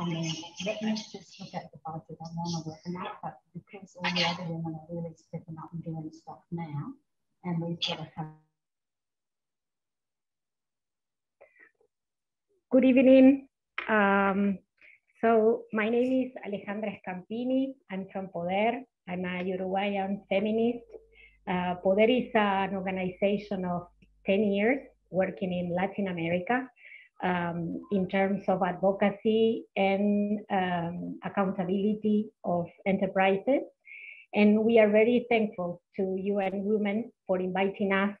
And then let me just look at the budget. I want to work that, but because all the other women are really stepping up and doing stuff now, and we've got have. Good evening. Um, so my name is Alejandra Scampini. I'm from Poder. I'm a Uruguayan feminist. Uh, Poder is an organization of 10 years working in Latin America um, in terms of advocacy and um, accountability of enterprises. And we are very thankful to UN Women for inviting us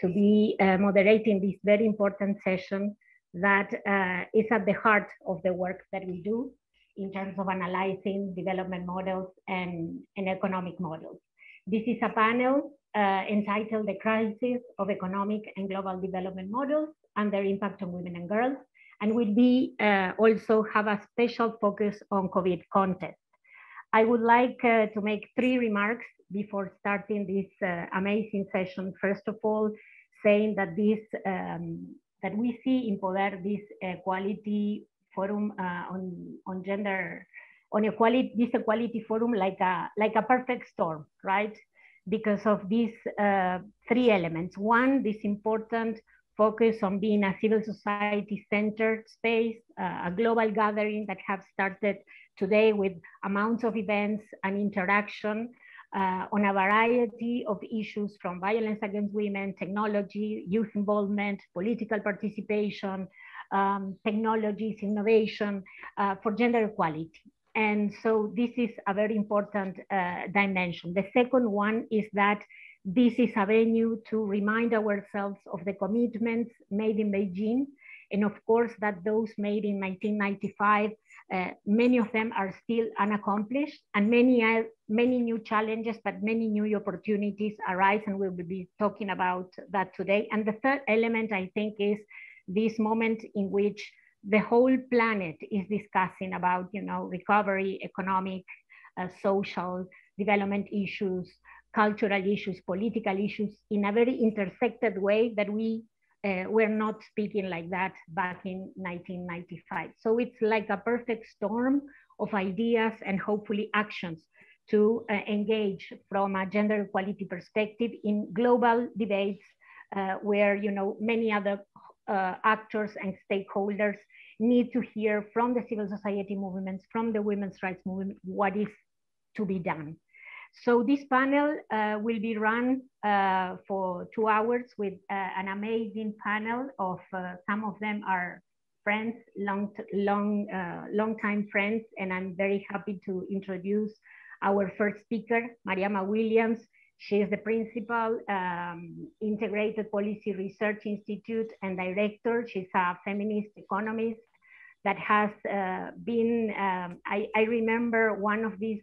to be uh, moderating this very important session that uh, is at the heart of the work that we do in terms of analyzing development models and, and economic models. This is a panel uh, entitled The Crisis of Economic and Global Development Models and Their Impact on Women and Girls, and will be uh, also have a special focus on COVID context. I would like uh, to make three remarks before starting this uh, amazing session. First of all, saying that this um, that we see in Poder this equality forum uh, on on gender on equality this equality forum like a like a perfect storm, right? Because of these uh, three elements. One, this important focus on being a civil society centered space, uh, a global gathering that have started today with amounts of events and interaction uh, on a variety of issues from violence against women, technology, youth involvement, political participation, um, technologies, innovation uh, for gender equality. And so this is a very important uh, dimension. The second one is that this is a venue to remind ourselves of the commitments made in Beijing. And of course, that those made in 1995, uh, many of them are still unaccomplished and many, are, many new challenges, but many new opportunities arise. And we'll be talking about that today. And the third element, I think, is this moment in which the whole planet is discussing about, you know, recovery, economic, uh, social development issues, cultural issues, political issues in a very intersected way that we uh, were not speaking like that back in 1995. So it's like a perfect storm of ideas and hopefully actions to uh, engage from a gender equality perspective in global debates uh, where you know many other uh, actors and stakeholders need to hear from the civil society movements, from the women's rights movement, what is to be done. So this panel uh, will be run uh, for two hours with uh, an amazing panel of uh, some of them are friends, long, long, uh, long time friends, and I'm very happy to introduce our first speaker, Mariama Williams. She is the principal um, Integrated Policy Research Institute and director. She's a feminist economist that has uh, been, um, I, I remember one of these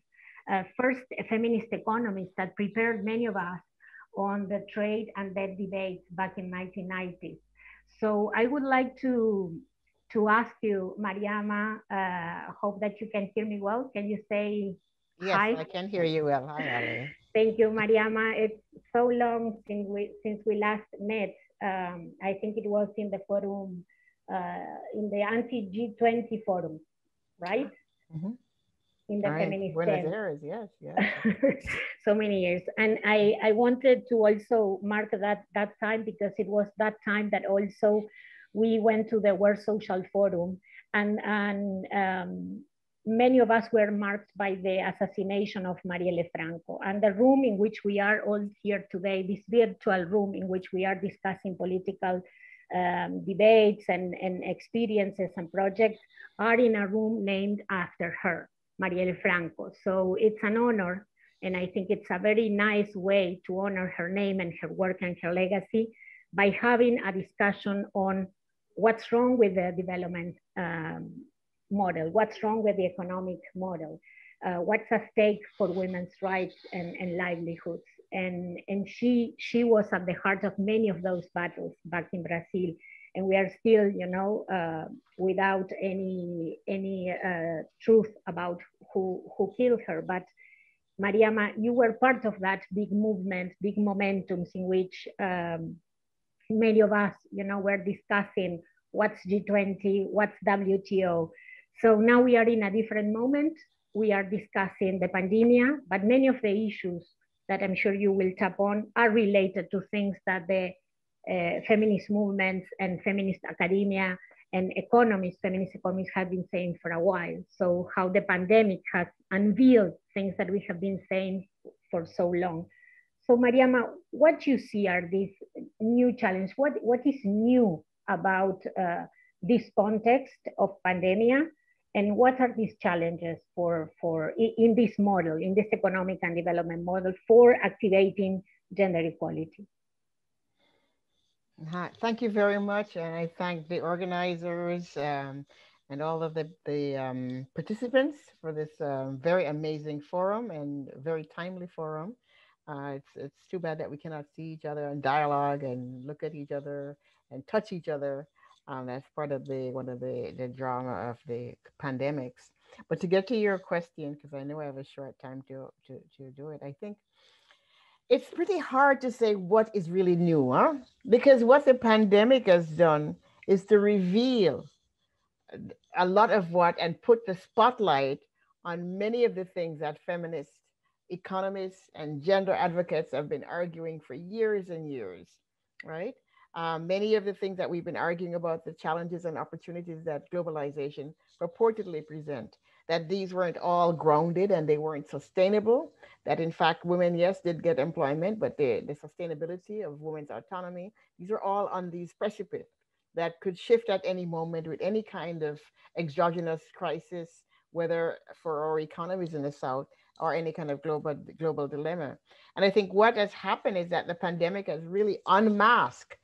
first feminist economists that prepared many of us on the trade and debt debates back in 1990s. So I would like to to ask you, Mariama, uh, hope that you can hear me well. Can you say yes, hi? I can hear you well. Hi, Ali. Thank you, Mariama. It's so long since we since we last met. Um, I think it was in the forum, uh, in the anti G20 forum, right? Mm -hmm in the right. feminist Buenos Aires, yes, yes. so many years. And I, I wanted to also mark that, that time because it was that time that also we went to the World Social Forum and, and um, many of us were marked by the assassination of Marielle Franco. And the room in which we are all here today, this virtual room in which we are discussing political um, debates and, and experiences and projects are in a room named after her. Marielle Franco. So it's an honor, and I think it's a very nice way to honor her name and her work and her legacy by having a discussion on what's wrong with the development um, model, what's wrong with the economic model, uh, what's at stake for women's rights and, and livelihoods. And, and she, she was at the heart of many of those battles back in Brazil and we are still, you know, uh, without any any uh, truth about who who killed her. But Mariama, you were part of that big movement, big momentums in which um, many of us, you know, were discussing what's G20, what's WTO. So now we are in a different moment. We are discussing the pandemic, but many of the issues that I'm sure you will tap on are related to things that the feminist movements and feminist academia and economists, feminist economists have been saying for a while. So how the pandemic has unveiled things that we have been saying for so long. So Mariama, what you see are these new challenges? What, what is new about uh, this context of pandemia? And what are these challenges for, for in this model, in this economic and development model for activating gender equality? Hi, thank you very much. And I thank the organizers um, and all of the, the um, participants for this um, very amazing forum and very timely forum. Uh, it's, it's too bad that we cannot see each other and dialogue and look at each other and touch each other. Um, that's part of the one of the, the drama of the pandemics. But to get to your question, because I know I have a short time to, to, to do it, I think it's pretty hard to say what is really new, huh? Because what the pandemic has done is to reveal a lot of what and put the spotlight on many of the things that feminists, economists, and gender advocates have been arguing for years and years, right? Um, many of the things that we've been arguing about, the challenges and opportunities that globalization purportedly present, that these weren't all grounded and they weren't sustainable, that in fact women, yes, did get employment, but the, the sustainability of women's autonomy, these are all on these precipice that could shift at any moment with any kind of exogenous crisis, whether for our economies in the South or any kind of global, global dilemma. And I think what has happened is that the pandemic has really unmasked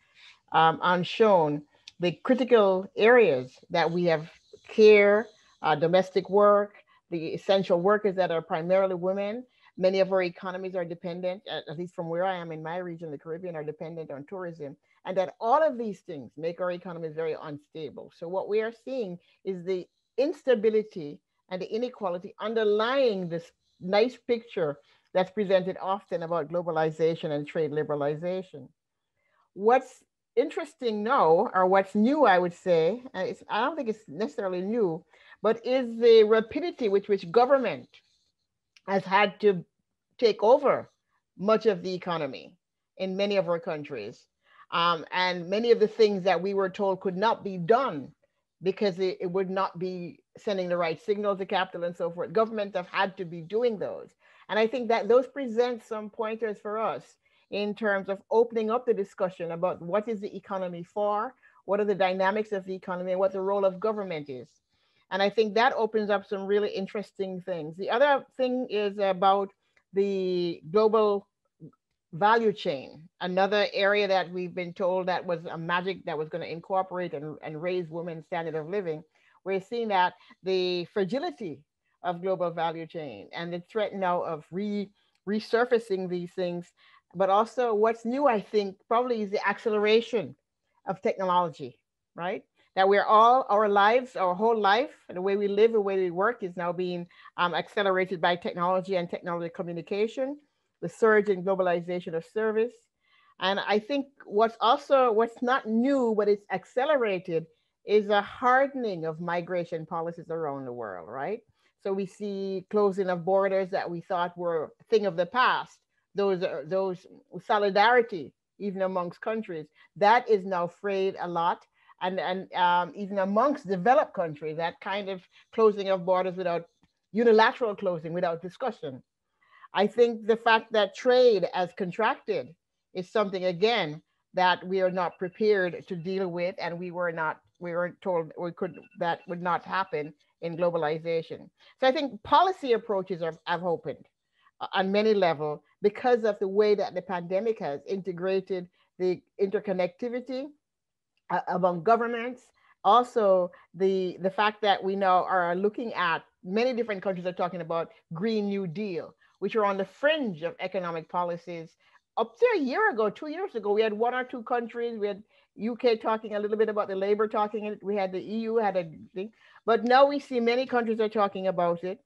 um, and shown the critical areas that we have care, uh, domestic work, the essential workers that are primarily women. Many of our economies are dependent, at, least from where I am in my region, the Caribbean, are dependent on tourism. And that all of these things make our economies very unstable. So, what we are seeing is the instability and the inequality underlying this nice picture that's presented often about globalization and trade liberalization. What's interesting now, or what's new, I would say, I don't think it's necessarily new, but is the rapidity with which government has had to take over much of the economy in many of our countries. Um, and many of the things that we were told could not be done because it, it, would not be sending the right signal to capital and so forth. Governments have had to be doing those. And I think that those present some pointers for us in terms of opening up the discussion about what is the economy for, what are the dynamics of the economy, and what the role of government is. And I think that opens up some really interesting things. The other thing is about the global value chain, another area that we've been told that was a magic that was going to incorporate and, and raise women's standard of living. We're seeing that the fragility of global value chain and the threat now of re, resurfacing these things. But also what's new, I think, probably is the acceleration of technology, right? That we're all our lives, our whole life, the way we live, the way we work is now being um, accelerated by technology and technology communication, the surge in globalization of service. And I think what's also, what's not new, but it's accelerated is a hardening of migration policies around the world, right? So we see closing of borders that we thought were a thing of the past. Those, those solidarity, even amongst countries, that is now frayed a lot and, and um, even amongst developed countries, that kind of closing of borders without unilateral closing, without discussion. I think the fact that trade has contracted is something, again, that we are not prepared to deal with, and we were not, we were told we could, that would not happen in globalization. So I think policy approaches are, have opened uh, on many levels because of the way that the pandemic has integrated the interconnectivity among governments. Also, the, the fact that we now are looking at many different countries are talking about Green New Deal, which are on the fringe of economic policies. Up to a year ago, two years ago, we had one or two countries. We had UK talking a little bit about the labor talking. We had the EU had a thing, but now we see many countries are talking about it.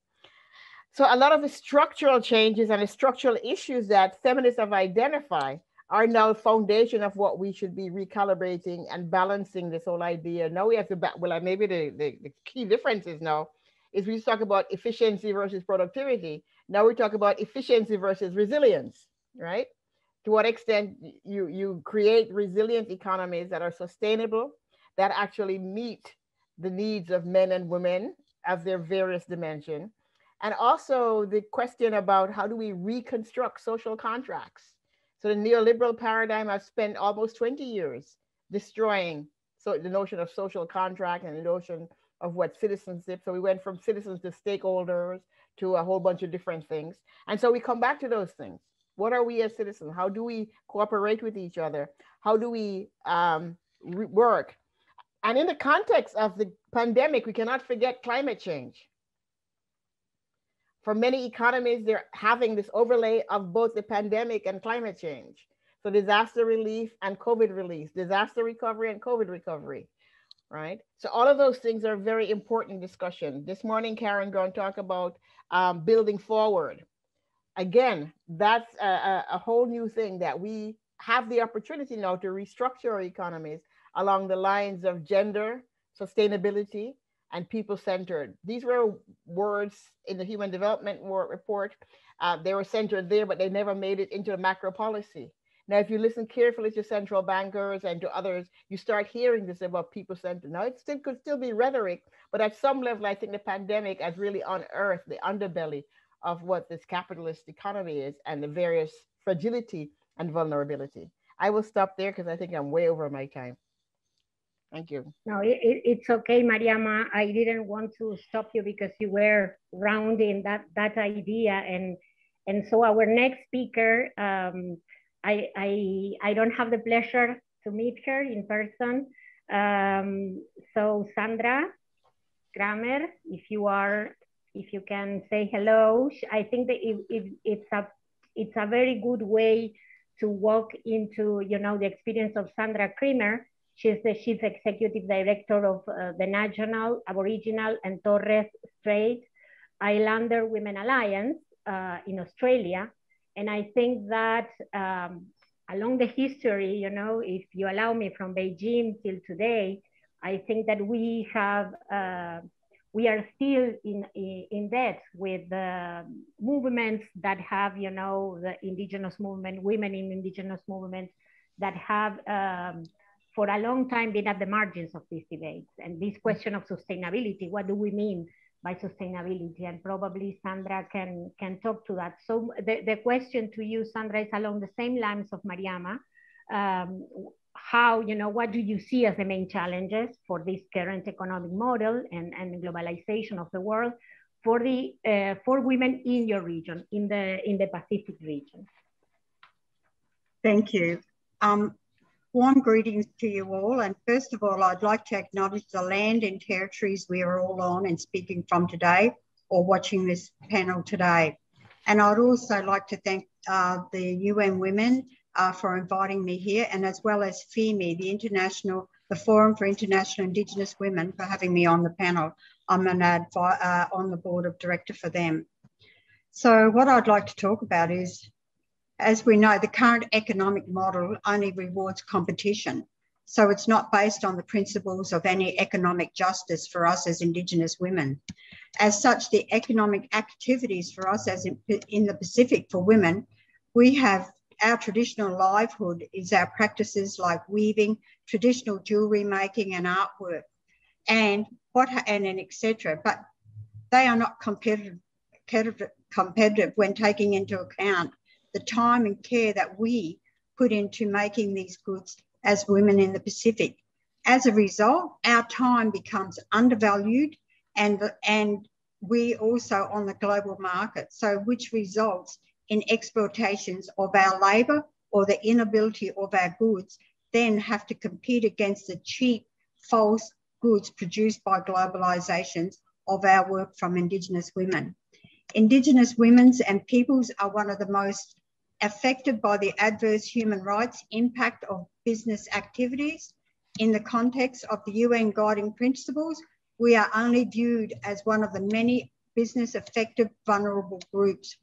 So a lot of the structural changes and the structural issues that feminists have identified are now foundation of what we should be recalibrating and balancing this whole idea. Now we have to, back. well, uh, maybe the, the, the key difference is now is we talk about efficiency versus productivity. Now we talk about efficiency versus resilience, right? To what extent you, you create resilient economies that are sustainable, that actually meet the needs of men and women of their various dimension. And also the question about how do we reconstruct social contracts so the neoliberal paradigm I've spent almost 20 years destroying so the notion of social contract and the notion of what citizenship. So we went from citizens to stakeholders to a whole bunch of different things. And so we come back to those things. What are we as citizens? How do we cooperate with each other? How do we um, work? And in the context of the pandemic, we cannot forget climate change for many economies, they're having this overlay of both the pandemic and climate change. So disaster relief and COVID relief, disaster recovery and COVID recovery, right? So all of those things are very important discussion. This morning, Karen going to talk about um, building forward. Again, that's a, a whole new thing that we have the opportunity now to restructure our economies along the lines of gender, sustainability, and people centered. These were words in the Human Development Report. Uh, they were centered there, but they never made it into a macro policy. Now, if you listen carefully to central bankers and to others, you start hearing this about people centered. Now, it still could still be rhetoric, but at some level, I think the pandemic has really unearthed the underbelly of what this capitalist economy is and the various fragility and vulnerability. I will stop there because I think I'm way over my time. Thank you. No, it, it's okay, Mariama. I didn't want to stop you because you were rounding that that idea, and and so our next speaker, um, I I I don't have the pleasure to meet her in person. Um, so Sandra Creamer, if you are, if you can say hello, I think that it, it, it's a it's a very good way to walk into you know the experience of Sandra Creamer She's the Chief Executive Director of uh, the National, Aboriginal and Torres Strait Islander Women Alliance uh, in Australia. And I think that um, along the history, you know, if you allow me from Beijing till today, I think that we have, uh, we are still in, in debt with the movements that have, you know, the indigenous movement, women in indigenous movements that have um, for a long time been at the margins of these debates. And this question of sustainability, what do we mean by sustainability? And probably Sandra can, can talk to that. So the, the question to you, Sandra, is along the same lines of Mariama. Um, how, you know, what do you see as the main challenges for this current economic model and, and globalization of the world for the uh, for women in your region, in the in the Pacific region? Thank you. Um, Warm greetings to you all. And first of all, I'd like to acknowledge the land and territories we are all on and speaking from today or watching this panel today. And I'd also like to thank uh, the UN Women uh, for inviting me here and as well as FIMI, the International, the Forum for International Indigenous Women for having me on the panel. I'm an advi- uh, on the board of director for them. So what I'd like to talk about is as we know, the current economic model only rewards competition. So it's not based on the principles of any economic justice for us as Indigenous women. As such, the economic activities for us as in, in the Pacific for women, we have our traditional livelihood is our practices like weaving, traditional jewelry making and artwork and what and, and etc. But they are not competitive, competitive when taking into account the time and care that we put into making these goods as women in the Pacific. As a result, our time becomes undervalued and, and we also on the global market, so which results in exploitations of our labour or the inability of our goods then have to compete against the cheap, false goods produced by globalisations of our work from Indigenous women. Indigenous women's and peoples are one of the most affected by the adverse human rights impact of business activities. In the context of the UN guiding principles, we are only viewed as one of the many business affected vulnerable groups.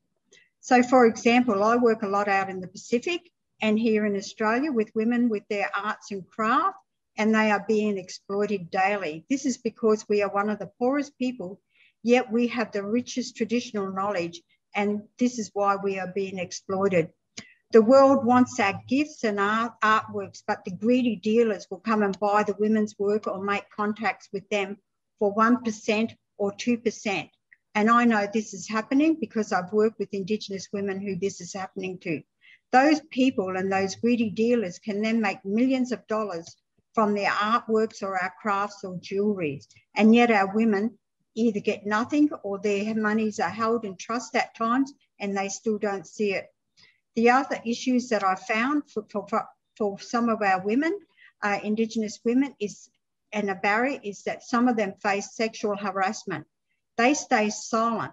So for example, I work a lot out in the Pacific and here in Australia with women with their arts and craft, and they are being exploited daily. This is because we are one of the poorest people, yet we have the richest traditional knowledge, and this is why we are being exploited. The world wants our gifts and art, artworks, but the greedy dealers will come and buy the women's work or make contacts with them for 1% or 2%. And I know this is happening because I've worked with Indigenous women who this is happening to. Those people and those greedy dealers can then make millions of dollars from their artworks or our crafts or jewelries. And yet our women either get nothing or their monies are held in trust at times and they still don't see it. The other issues that I found for, for, for some of our women, uh, Indigenous women, is and a barrier is that some of them face sexual harassment. They stay silent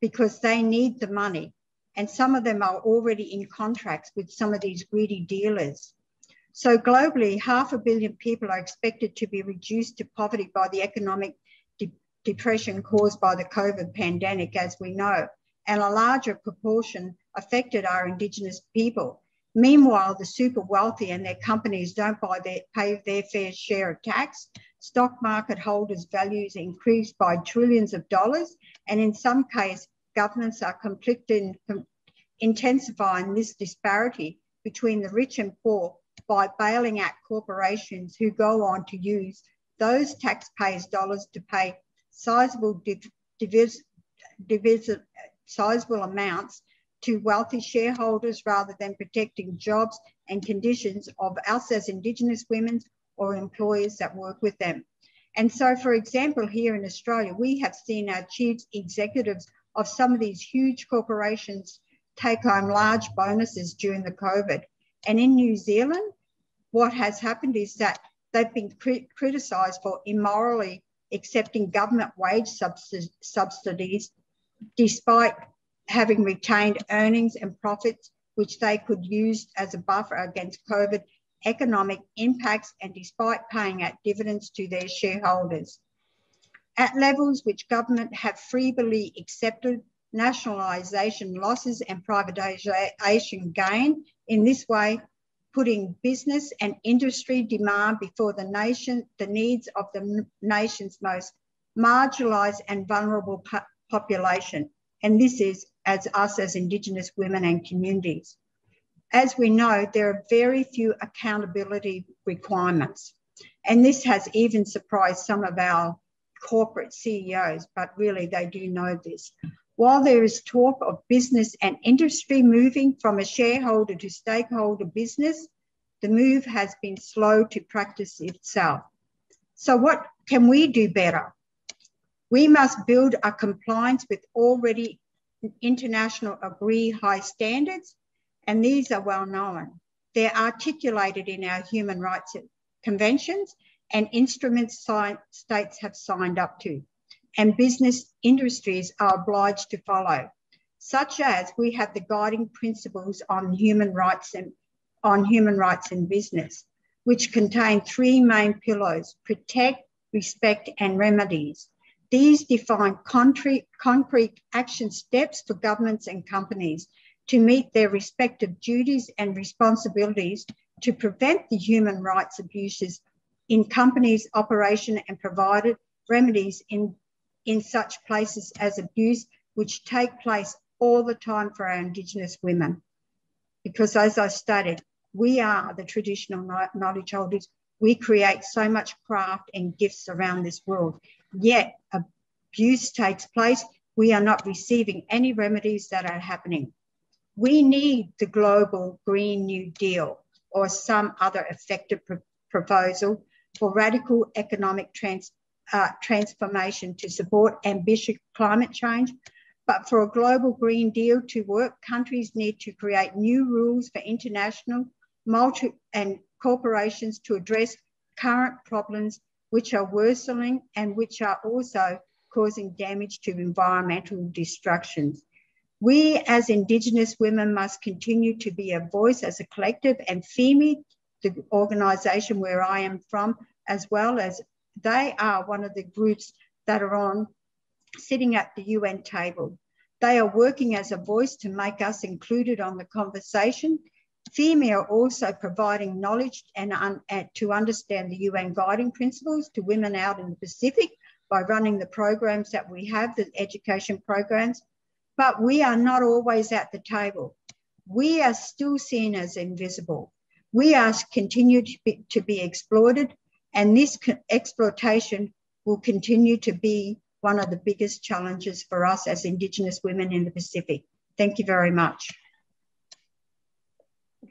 because they need the money. And some of them are already in contracts with some of these greedy dealers. So globally, half a billion people are expected to be reduced to poverty by the economic depression caused by the COVID pandemic, as we know, and a larger proportion affected are Indigenous people. Meanwhile, the super wealthy and their companies don't buy their, pay their fair share of tax. Stock market holders' values increase by trillions of dollars, and in some cases, governments are conflicting, intensifying this disparity between the rich and poor by bailing out corporations who go on to use those taxpayers' dollars to pay sizable, divis, divis, sizable amounts to wealthy shareholders rather than protecting jobs and conditions of us as Indigenous women or employers that work with them. And so, for example, here in Australia, we have seen our chief executives of some of these huge corporations take home large bonuses during the COVID. And in New Zealand, what has happened is that they've been criticised for immorally accepting government wage subsidies despite having retained earnings and profits which they could use as a buffer against COVID economic impacts and despite paying out dividends to their shareholders. At levels which government have freely accepted nationalisation losses and privatisation gain in this way putting business and industry demand before the nation, the needs of the nation's most marginalised and vulnerable po population. And this is as us as Indigenous women and communities. As we know, there are very few accountability requirements. And this has even surprised some of our corporate CEOs, but really they do know this. While there is talk of business and industry moving from a shareholder to stakeholder business, the move has been slow to practice itself. So, what can we do better? We must build a compliance with already international agreed high standards, and these are well known. They're articulated in our human rights conventions and instruments states have signed up to and business industries are obliged to follow, such as we have the guiding principles on human rights and on human rights in business, which contain three main pillars, protect, respect, and remedies. These define concrete, concrete action steps for governments and companies to meet their respective duties and responsibilities to prevent the human rights abuses in companies' operation and provided remedies in in such places as abuse, which take place all the time for our Indigenous women. Because as I stated, we are the traditional knowledge holders. We create so much craft and gifts around this world. Yet abuse takes place. We are not receiving any remedies that are happening. We need the global Green New Deal or some other effective proposal for radical economic trans uh, transformation to support ambitious climate change. But for a global Green Deal to work, countries need to create new rules for international multi and corporations to address current problems which are worsening and which are also causing damage to environmental destructions. We as Indigenous women must continue to be a voice as a collective and FIMI, the organisation where I am from, as well as they are one of the groups that are on sitting at the UN table. They are working as a voice to make us included on the conversation. FIMI are also providing knowledge and un, to understand the UN guiding principles to women out in the Pacific by running the programs that we have, the education programs. But we are not always at the table. We are still seen as invisible. We are continued to be, to be exploited, and this exploitation will continue to be one of the biggest challenges for us as Indigenous women in the Pacific. Thank you very much.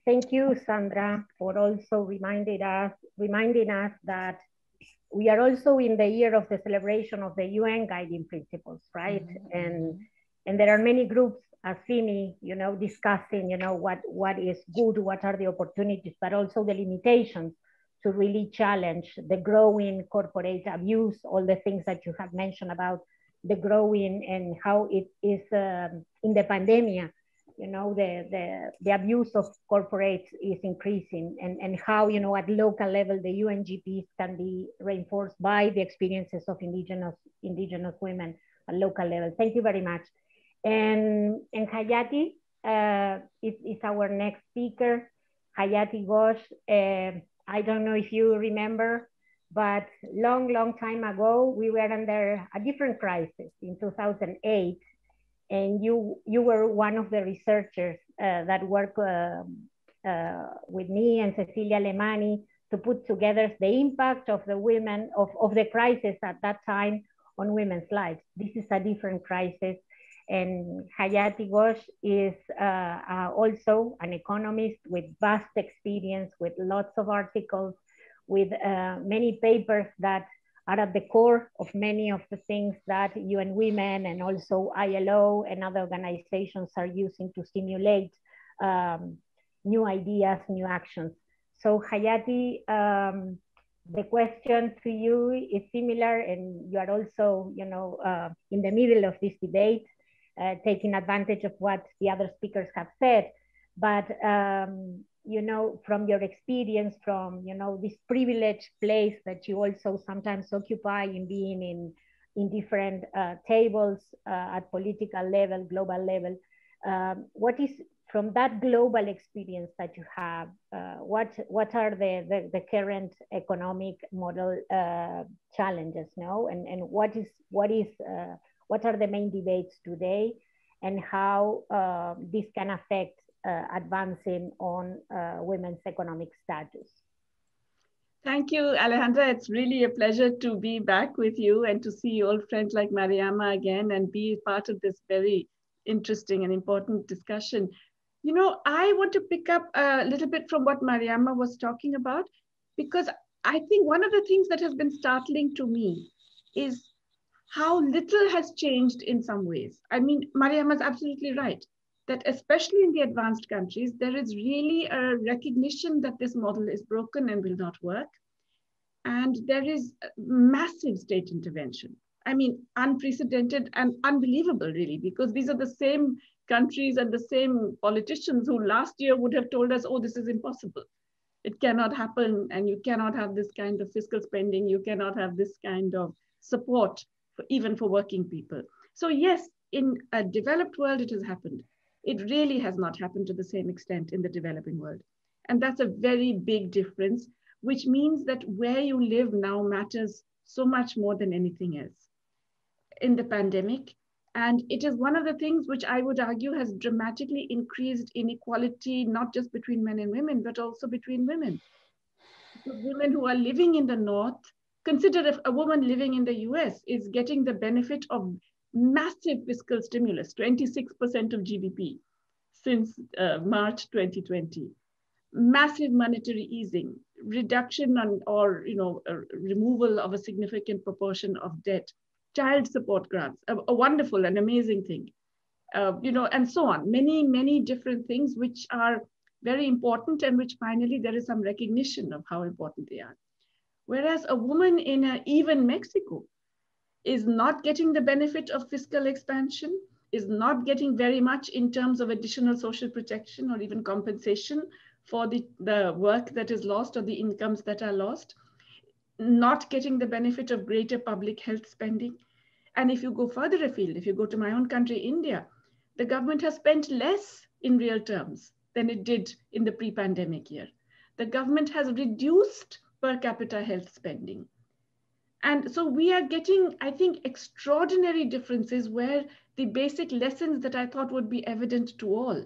Thank you, Sandra, for also reminding us, reminding us that we are also in the year of the celebration of the UN guiding principles, right? Mm -hmm. And and there are many groups as FIMI, you know, discussing, you know, what what is good, what are the opportunities, but also the limitations to really challenge the growing corporate abuse, all the things that you have mentioned about the growing and how it is um, in the pandemic, you know, the, the, the abuse of corporates is increasing and, and how, you know, at local level, the UNGPs can be reinforced by the experiences of indigenous, indigenous women at local level. Thank you very much. And, and Jayati uh, is, is our next speaker. Jayati Ghosh, uh, I don't know if you remember, but long, long time ago, we were under a different crisis in 2008. And you, you were one of the researchers uh, that worked uh, uh, with me and Cecilia Alemany to put together the impact of the women, of, of the crisis at that time on women's lives. This is a different crisis. And Jayati Ghosh is uh, uh, also an economist with vast experience, with lots of articles, with uh, many papers that are at the core of many of the things that UN Women and also ILO and other organizations are using to stimulate um, new ideas, new actions. So Jayati, um, the question to you is similar and you are also, you know, uh, in the middle of this debate uh, taking advantage of what the other speakers have said. But, um, you know, from your experience, from, you know, this privileged place that you also sometimes occupy in being in, in different uh, tables uh, at political level, global level, um, what is from that global experience that you have, uh, what what are the, the, the current economic model uh, challenges now, and and what is what is uh, what are the main debates today and how uh, this can affect uh, advancing on uh, women's economic status. Thank you, Alejandra. It's really a pleasure to be back with you and to see old friends like Mariama again and be part of this very interesting and important discussion. You know, I want to pick up a little bit from what Mariama was talking about, because I think one of the things that has been startling to me is how little has changed in some ways. I mean, Mariam is absolutely right that especially in the advanced countries, there is really a recognition that this model is broken and will not work. And there is massive state intervention. I mean, unprecedented and unbelievable, really, because these are the same countries and the same politicians who last year would have told us, oh, this is impossible. It cannot happen, and you cannot have this kind of fiscal spending, you cannot have this kind of support for, even for working people. So yes, in a developed world, it has happened. It really has not happened to the same extent in the developing world. And that's a very big difference, which means that where you live now matters so much more than anything else. In the pandemic, and it is one of the things which I would argue has dramatically increased inequality, not just between men and women, but also between women. Women who are living in the North Consider if a woman living in the US is getting the benefit of massive fiscal stimulus, 26% of GDP since uh, March 2020, massive monetary easing, reduction on, or you know, removal of a significant proportion of debt, child support grants, a, a wonderful and amazing thing, uh, you know, and so on. Many, many different things which are very important and which finally there is some recognition of how important they are. Whereas a woman in a, even Mexico is not getting the benefit of fiscal expansion, is not getting very much in terms of additional social protection or even compensation for the, the work that is lost or the incomes that are lost, not getting the benefit of greater public health spending. And if you go further afield, if you go to my own country, India, the government has spent less in real terms than it did in the pre-pandemic year. The government has reduced per capita health spending. And so we are getting, I think, extraordinary differences where the basic lessons that I thought would be evident to all,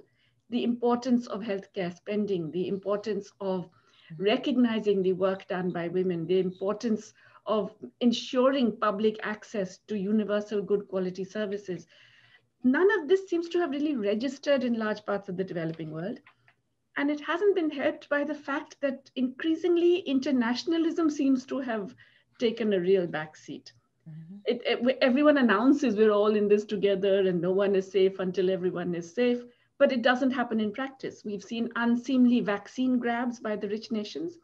the importance of healthcare spending, the importance of recognizing the work done by women, the importance of ensuring public access to universal good quality services. None of this seems to have really registered in large parts of the developing world. And it hasn't been helped by the fact that increasingly internationalism seems to have taken a real backseat. Mm-hmm. It, it, everyone announces we're all in this together and no one is safe until everyone is safe, but it doesn't happen in practice. We've seen unseemly vaccine grabs by the rich nations.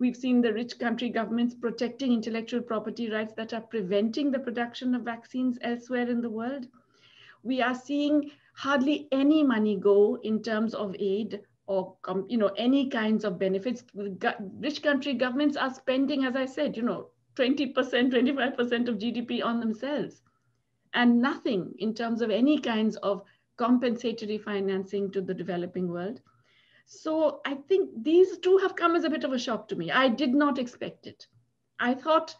We've seen the rich country governments protecting intellectual property rights that are preventing the production of vaccines elsewhere in the world. We are seeing hardly any money go in terms of aid or you know any kinds of benefits. Rich country governments are spending, as I said, you know, 20%, 25% of GDP on themselves, and nothing in terms of any kinds of compensatory financing to the developing world. So I think these two have come as a bit of a shock to me. I did not expect it. I thought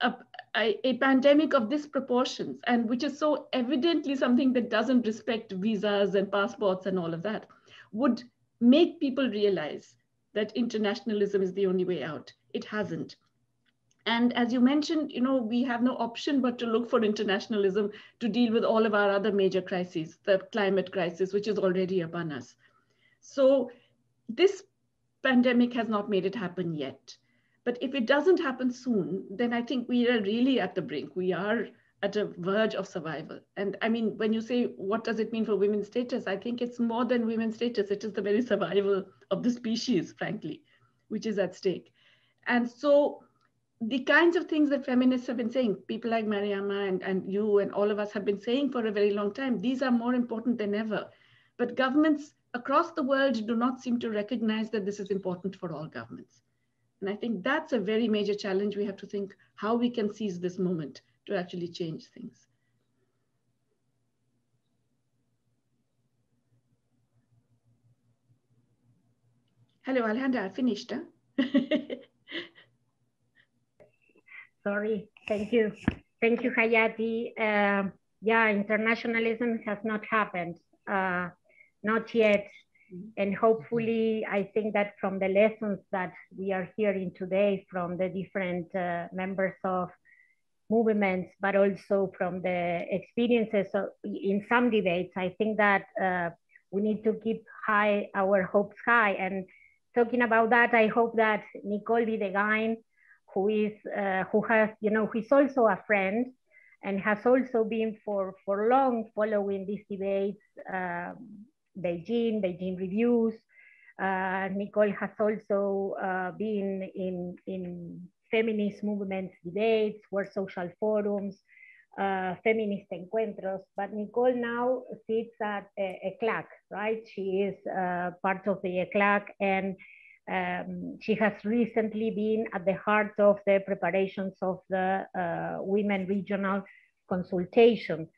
a, a, a, pandemic of this proportions, and which is so evidently something that doesn't respect visas and passports and all of that, would make people realize that internationalism is the only way out. It hasn't. And as you mentioned, you know, we have no option but to look for internationalism to deal with all of our other major crises, the climate crisis, which is already upon us. So this pandemic has not made it happen yet. But if it doesn't happen soon, then I think we are really at the brink. We are at a verge of survival. And I mean, when you say, what does it mean for women's status? I think it's more than women's status. It is the very survival of the species, frankly, which is at stake. And so the kinds of things that feminists have been saying, people like Mariama and, and you and all of us have been saying for a very long time, these are more important than ever. But governments across the world do not seem to recognize that this is important for all governments. And I think that's a very major challenge. We have to think how we can seize this moment to actually change things. Hello, Alejandra, I finished. Huh? Sorry. Thank you. Thank you, Jayati. Uh, yeah, internationalism has not happened, uh, not yet. And hopefully, I think that from the lessons that we are hearing today from the different uh, members of movements, but also from the experiences of, in some debates, I think that uh, we need to keep high our hopes high. And talking about that, I hope that Nicole Bidegain who is uh, who has you know who is also a friend and has also been for for long following these debates um, beijing beijing reviews uh, nicole has also uh, been in in feminist movements debates world social forums uh, feminist encuentros. But nicole now sits at ECLAC right? She is uh, part of the ECLAC and um, she has recently been at the heart of the preparations of the uh, Women Regional Consultation.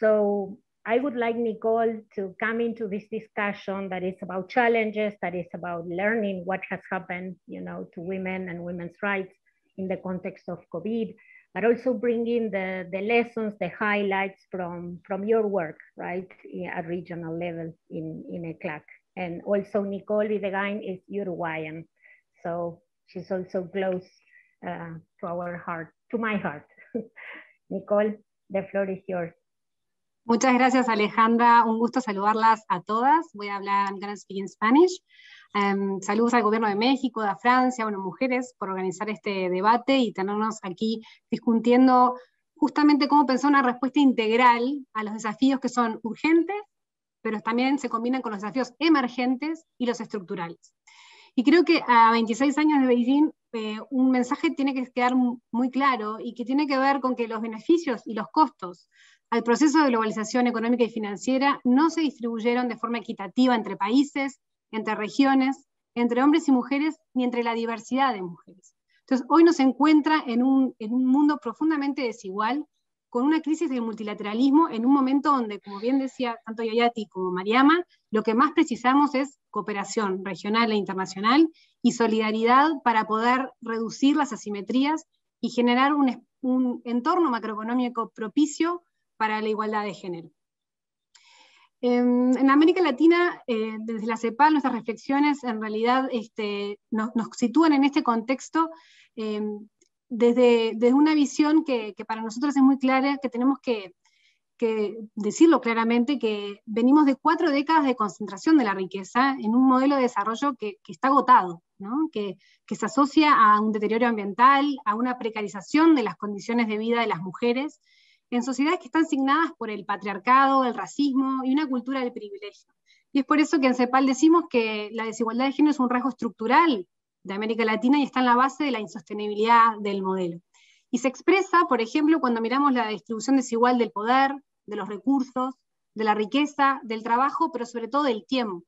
So I would like Nicole to come into this discussion that is about challenges, that is about learning what has happened, you know, to women and women's rights in the context of COVID, but also bringing the, the lessons, the highlights from, from your work, right, at regional level in, in ECLAC. And also Nicole Bidegain is Uruguayan. So she's also close uh, to our heart, to my heart. Nicole, the floor is yours. Muchas gracias, Alejandra. Un gusto saludarlas a todas. Voy a hablar, I'm going to Spanish. Um, saludos al Gobierno de México, de Francia, bueno, mujeres, por organizar este debate y tenernos aquí discutiendo justamente cómo pensar una respuesta integral a los desafíos que son urgentes, pero también se combinan con los desafíos emergentes y los estructurales. Y creo que a 26 años de Beijing, eh, un mensaje tiene que quedar muy claro y que tiene que ver con que los beneficios y los costos al proceso de globalización económica y financiera no se distribuyeron de forma equitativa entre países, entre regiones, entre hombres y mujeres, ni entre la diversidad de mujeres. Entonces, hoy nos encuentra en un, en un mundo profundamente desigual, con una crisis del multilateralismo en un momento donde, como bien decía tanto Yayati como Mariama, lo que más precisamos es cooperación regional e internacional y solidaridad para poder reducir las asimetrías y generar un, entorno macroeconómico propicio para la igualdad de género. En, América Latina, eh, desde la CEPAL, nuestras reflexiones en realidad este, nos, sitúan en este contexto em, desde, una visión que, para nosotros es muy clara, que tenemos que, decirlo claramente, que venimos de cuatro décadas de concentración de la riqueza en un modelo de desarrollo que, está agotado, que, se asocia a un deterioro ambiental, a una precarización de las condiciones de vida de las mujeres, en sociedades que están signadas por el patriarcado, el racismo y una cultura del privilegio. Y es por eso que en CEPAL decimos que la desigualdad de género es un rasgo estructural de América Latina y está en la base de la insostenibilidad del modelo. Y se expresa, por ejemplo, cuando miramos la distribución desigual del poder, de los recursos, de la riqueza, del trabajo, pero sobre todo del tiempo.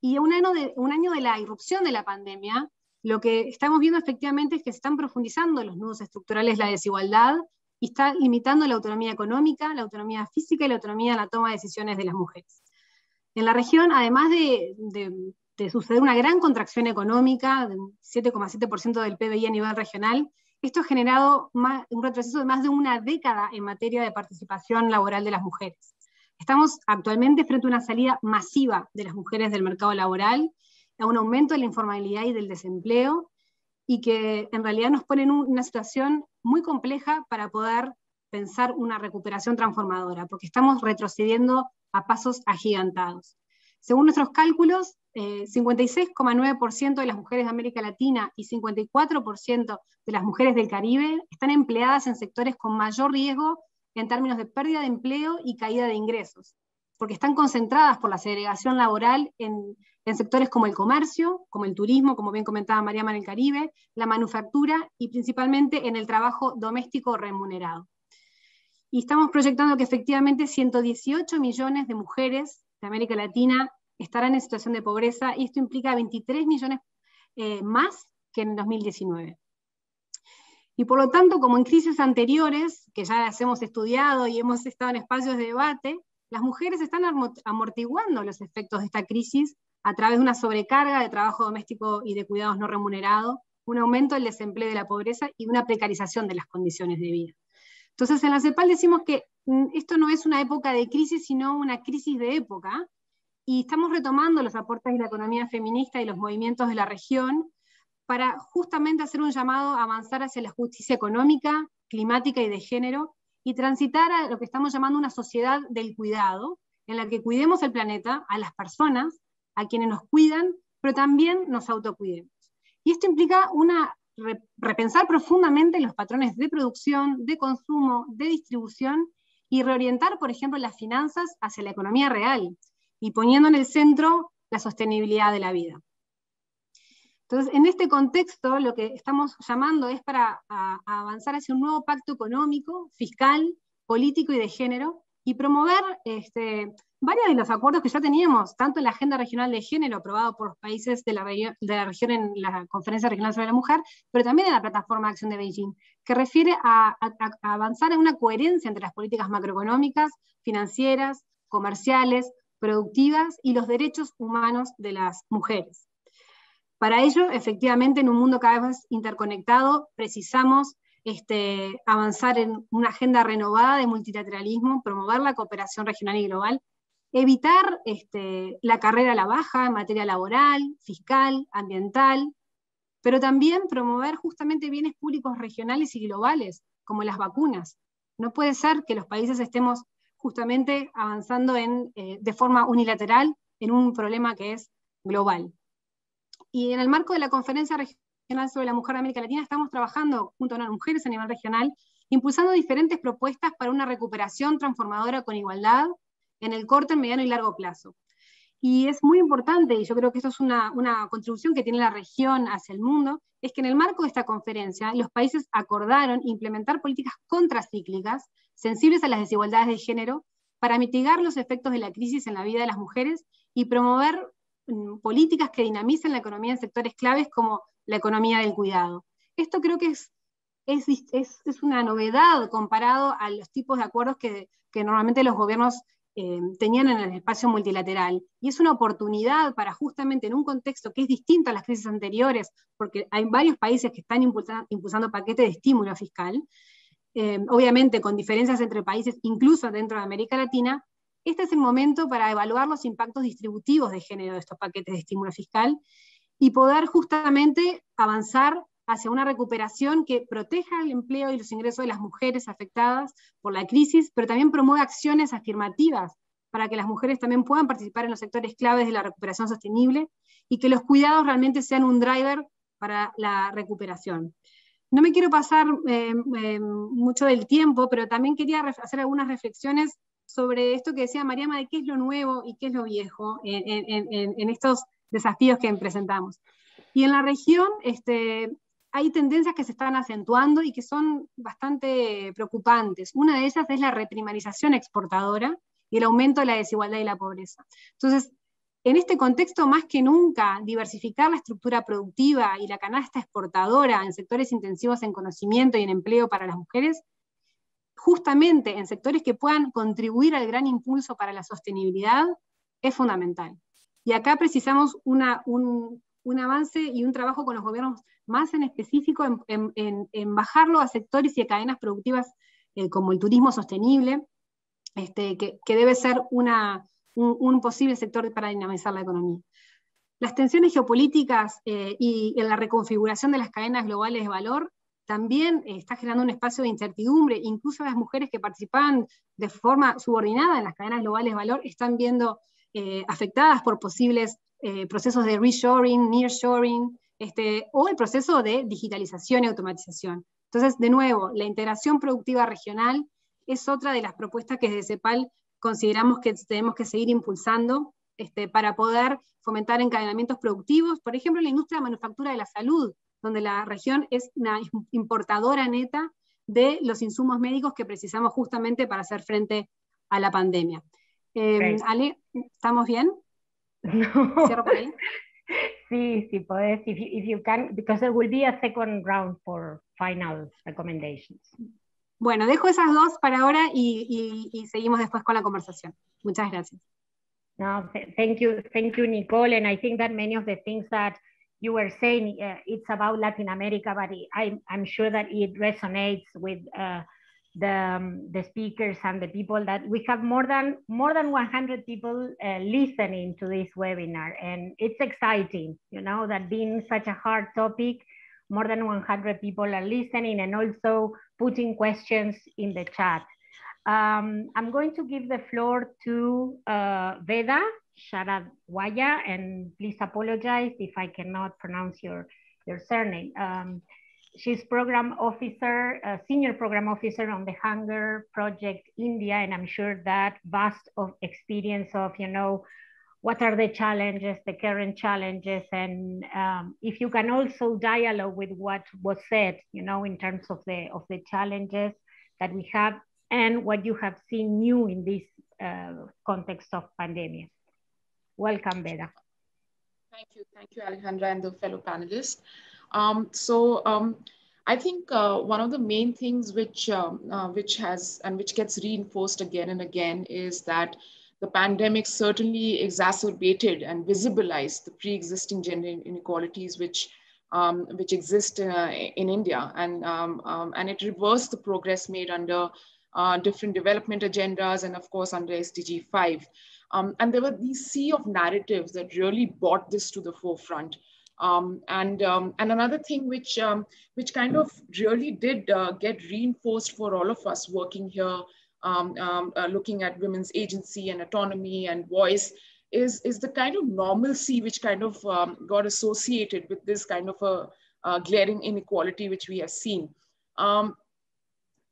Y un año de, un año de la irrupción de la pandemia, lo que estamos viendo efectivamente es que se están profundizando los nudos estructurales la desigualdad y está limitando la autonomía económica, la autonomía física y la autonomía en la toma de decisiones de las mujeres. En la región, además de, de, suceder una gran contracción económica, de 7,7% del PBI a nivel regional, esto ha generado un retroceso de más de una década en materia de participación laboral de las mujeres. Estamos actualmente frente a una salida masiva de las mujeres del mercado laboral, a un aumento de la informalidad y del desempleo, y que en realidad nos pone en una situación muy compleja para poder pensar una recuperación transformadora, porque estamos retrocediendo a pasos agigantados. Según nuestros cálculos, 56,9% eh, de las mujeres de América Latina y 54% de las mujeres del Caribe están empleadas en sectores con mayor riesgo en términos de pérdida de empleo y caída de ingresos, porque están concentradas por la segregación laboral en en sectores como el comercio, como el turismo, como bien comentaba Mariama en el Caribe, la manufactura y principalmente en el trabajo doméstico remunerado. Y estamos proyectando que efectivamente 118 millones de mujeres de América Latina estarán en situación de pobreza y esto implica 23 millones eh, más que en 2019. Y por lo tanto, como en crisis anteriores, que ya las hemos estudiado y hemos estado en espacios de debate, las mujeres están amortiguando los efectos de esta crisis a través de una sobrecarga de trabajo doméstico y de cuidados no remunerado, un aumento del desempleo y de la pobreza y una precarización de las condiciones de vida. Entonces, en la CEPAL decimos que mm, esto no es una época de crisis, sino una crisis de época, y estamos retomando los aportes de la economía feminista y los movimientos de la región para justamente hacer un llamado a avanzar hacia la justicia económica, climática y de género, y transitar a lo que estamos llamando una sociedad del cuidado, en la que cuidemos el planeta, a las personas, a quienes nos cuidan, pero también nos autocuidemos. Y esto implica una, repensar profundamente los patrones de producción, de consumo, de distribución y reorientar, por ejemplo, las finanzas hacia la economía real y poniendo en el centro la sostenibilidad de la vida. Entonces, en este contexto, lo que estamos llamando es para avanzar hacia un nuevo pacto económico, fiscal, político y de género, y promover este, varios de los acuerdos que ya teníamos, tanto en la Agenda Regional de Género aprobado por los países de la, región en la Conferencia Regional sobre la Mujer, pero también en la Plataforma de Acción de Beijing, que refiere a, avanzar en una coherencia entre las políticas macroeconómicas, financieras, comerciales, productivas y los derechos humanos de las mujeres. Para ello, efectivamente, en un mundo cada vez más interconectado, precisamos este, avanzar en una agenda renovada de multilateralismo, promover la cooperación regional y global evitar este, la carrera a la baja en materia laboral, fiscal, ambiental, pero también promover justamente bienes públicos regionales y globales, como las vacunas. No puede ser que los países estemos justamente avanzando en, eh, de forma unilateral en un problema que es global. Y en el marco de la Conferencia Regional sobre la Mujer de América Latina estamos trabajando junto a las mujeres a nivel regional, impulsando diferentes propuestas para una recuperación transformadora con igualdad, en el corto, mediano y largo plazo. Y es muy importante, y yo creo que esto es una, contribución que tiene la región hacia el mundo, es que en el marco de esta conferencia los países acordaron implementar políticas contracíclicas sensibles a las desigualdades de género para mitigar los efectos de la crisis en la vida de las mujeres y promover mm, políticas que dinamicen la economía en sectores claves como la economía del cuidado. Esto creo que es es, es, es, una novedad comparado a los tipos de acuerdos que, que normalmente los gobiernos eh, tenían en el espacio multilateral. Y es una oportunidad para justamente en un contexto que es distinto a las crisis anteriores, porque hay varios países que están impulsando, paquetes de estímulo fiscal, eh, obviamente con diferencias entre países, incluso dentro de América Latina, este es el momento para evaluar los impactos distributivos de género de estos paquetes de estímulo fiscal y poder justamente avanzar hacia una recuperación que proteja el empleo y los ingresos de las mujeres afectadas por la crisis, pero también promueve acciones afirmativas para que las mujeres también puedan participar en los sectores claves de la recuperación sostenible y que los cuidados realmente sean un driver para la recuperación. No me quiero pasar eh, eh, mucho del tiempo, pero también quería hacer algunas reflexiones sobre esto que decía Mariama de qué es lo nuevo y qué es lo viejo en, en estos desafíos que presentamos. Y en la región, este, hay tendencias que se están acentuando y que son bastante preocupantes. Una de ellas es la reprimarización exportadora y el aumento de la desigualdad y la pobreza. Entonces, en este contexto, más que nunca, diversificar la estructura productiva y la canasta exportadora en sectores intensivos en conocimiento y en empleo para las mujeres, justamente en sectores que puedan contribuir al gran impulso para la sostenibilidad, es fundamental. Y acá precisamos una, un, un avance y un trabajo con los gobiernos más en específico en, bajarlo a sectores y a cadenas productivas eh, como el turismo sostenible, este, que, debe ser un, posible sector para dinamizar la economía. Las tensiones geopolíticas eh, y en la reconfiguración de las cadenas globales de valor también eh, está generando un espacio de incertidumbre. Incluso las mujeres que participan de forma subordinada en las cadenas globales de valor están viendo afectadas por posibles eh, procesos de reshoring, nearshoring, este, o el proceso de digitalización y automatización. Entonces, de nuevo, la integración productiva regional es otra de las propuestas que desde CEPAL consideramos que tenemos que seguir impulsando este, para poder fomentar encadenamientos productivos, por ejemplo, en la industria de manufactura de la salud, donde la región es una importadora neta de los insumos médicos que precisamos justamente para hacer frente a la pandemia. Eh, Ale, ¿estamos bien? No. Sí, sí, puedes, if you, if you can, because there will be a second round for final recommendations. Bueno, dejo esas dos para ahora y, y, y seguimos después con la conversación. Muchas gracias. No, thank you, thank you, Nicole. And I think that many of the things that you were saying, uh, it's about Latin America, but I, I'm sure that it resonates with uh, the, um, the speakers and the people that we have more than more than 100 people uh, listening to this webinar. And it's exciting you know that being such a hard topic more than 100 people are listening and also putting questions in the chat. Um, i'm going to give the floor to uh, veda sharadwaya and please apologize if i cannot pronounce your your surname. Um, she's program officer, senior program officer on the Hunger Project India, and I'm sure that vast of experience of, you know, what are the challenges, the current challenges, and um, if you can also dialogue with what was said, you know, in terms of the of the challenges that we have and what you have seen new in this uh, context of pandemic. Welcome, Veda. Thank you, thank you, Alejandra, and the fellow panelists. Um, so um, I think uh, one of the main things which um, uh, which has and which gets reinforced again and again is that the pandemic certainly exacerbated and visibilized the pre-existing gender inequalities which um, which exist in, uh, in India and um, um, and it reversed the progress made under uh, different development agendas and of course under SDG 5. Um, and there were these sea of narratives that really brought this to the forefront. Um, and um, and another thing which um, which kind of really did uh, get reinforced for all of us working here, um, um, uh, looking at women's agency and autonomy and voice, is is the kind of normalcy which kind of um, got associated with this kind of a, a, glaring inequality which we have seen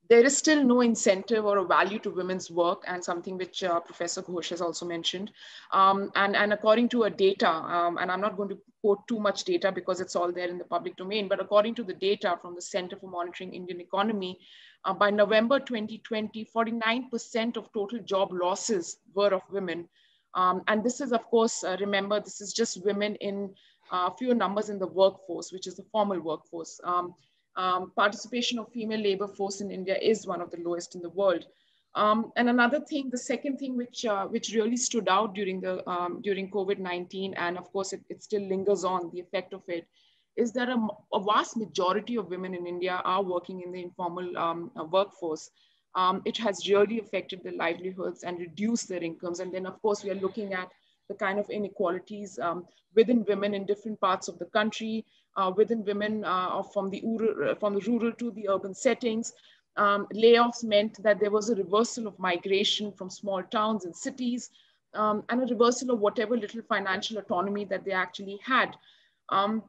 there is still no incentive or a value to women's work and something which uh, Professor Ghosh has also mentioned. Um, and, and according to a data, um, and I'm not going to quote too much data because it's all there in the public domain, but according to the data from the Center for Monitoring Indian Economy, uh, by November 2020, 49% of total job losses were of women. Um, and this is, of course, uh, remember, this is just women in uh, fewer numbers in the workforce, which is the formal workforce. Um, participation of female labor force in India is one of the lowest in the world. Um, and another thing, the second thing which uh, which really stood out during the um, during COVID-19, and of course it, it, still lingers on the effect of it, is that a, a, vast majority of women in India are working in the informal um, uh, workforce. Um, it has really affected their livelihoods and reduced their incomes. And then of course we are looking at the kind of inequalities um, within women in different parts of the country, within women uh, from the rural, from the rural to the urban settings, um, layoffs meant that there was a reversal of migration from small towns and cities um, and a reversal of whatever little financial autonomy that they actually had. Um,